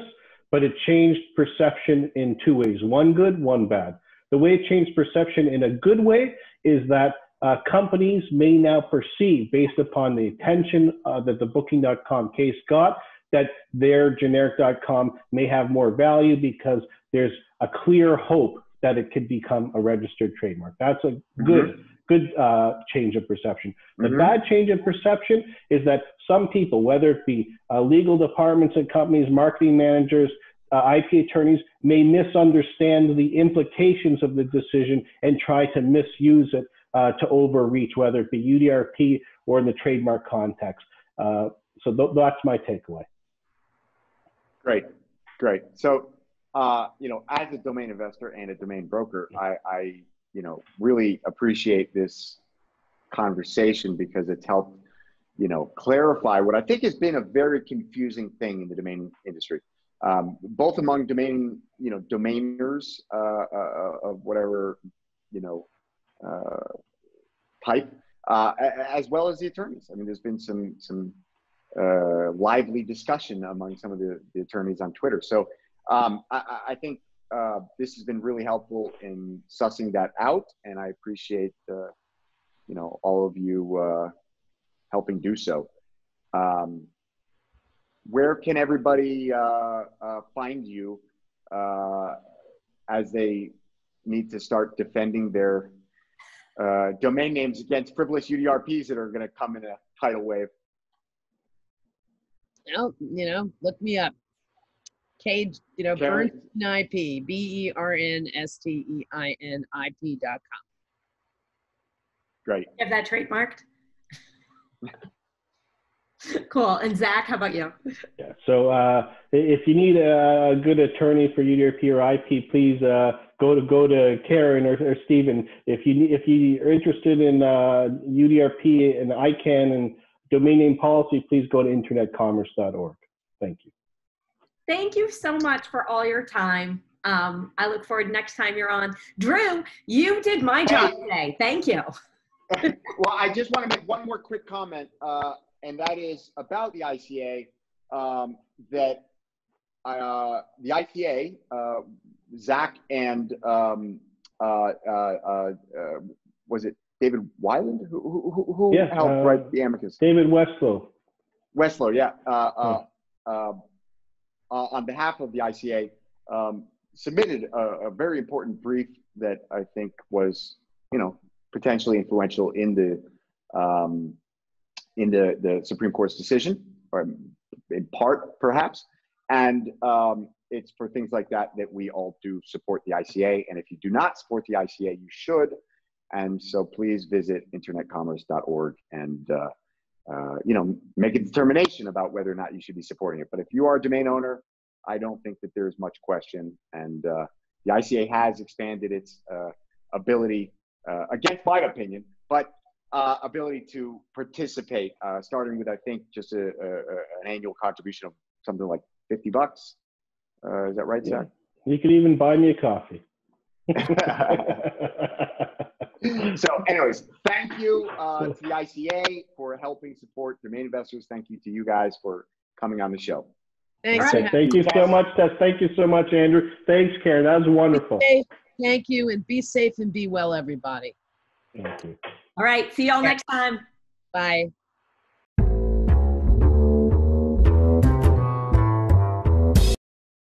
but it changed perception in two ways: one good, one bad. The way it changed perception in a good way is that uh, companies may now perceive, based upon the attention uh, that the Booking.com case got, that their generic.com may have more value because there's a clear hope that it could become a registered trademark. That's a good good uh, change of perception. The Mhm. bad change of perception is that some people, whether it be uh, legal departments and companies, marketing managers, uh, IP attorneys, may misunderstand the implications of the decision and try to misuse it uh, to overreach, whether it be UDRP or in the trademark context. Uh, so th- that's my takeaway. Great, great. So, uh, you know, as a domain investor and a domain broker, I, I, you know, really appreciate this conversation because it's helped, you know, clarify what I think has been a very confusing thing in the domain industry, um, both among domain, you know, domainers uh, uh, of whatever, you know, uh, type, uh, as well as the attorneys. I mean, there's been some some uh, lively discussion among some of the, the attorneys on Twitter. So um, I- I think uh, this has been really helpful in sussing that out, and I appreciate uh, you know all of you uh, helping do so. Um, where can everybody uh, find you as they need to start defending their domain names against frivolous UDRPs that are going to come in a tidal wave? well, you know, look me up. Cage, you know, Karen? Bernstein IP, B E R N S T E I N I P dot com. Great. You have that trademarked? cool. And Zak, how about you? Yeah. So uh, if you need a good attorney for UDRP or IP, please uh, go to go to Karen or, or Stevan. If you if you are interested in uh, UDRP and ICANN and domain name policy, please go to internetcommerce.org. Thank you. Thank you so much for all your time. Um, I look forward next time you're on. Drew, you did my job today. Thank you. [laughs] well, I just want to make one more quick comment, uh, and that is about the ICA. Um, that uh, the ICA, uh, Zak and um, uh, uh, uh, uh, was it David Wyland who, who, who Yeah, helped uh, write the amicus? David Weslow. Weslow, yeah. Uh, uh, on behalf of the ICA, um, submitted a, a very important brief that I think was, you know, potentially influential in the um, in the, the Supreme Court's decision, or in part, perhaps. And um, it's for things like that that we all do support the ICA. And if you do not support the ICA, you should. And so please visit internetcommerce.org and uh, uh, you know, make a determination about whether or not you should be supporting it. But if you are a domain owner, I don't think that there's much question. And uh, the ICA has expanded its uh, ability, uh, against my opinion, but uh, ability to participate, uh, starting with I think just a, a, an annual contribution of something like 50 bucks. Uh, is that right, Zak? You can even buy me a coffee. [laughs] [laughs] [laughs] so, anyways, thank you uh, to the ICA for helping support domain investors. Thank you to you guys for coming on the show. Thanks. Okay, thank you so much, Tess. Thank you so much, Andrew. Thanks, Karen. That was wonderful. Thank you, and be safe and be well, everybody. Thank you. All right. See y'all next time. Bye.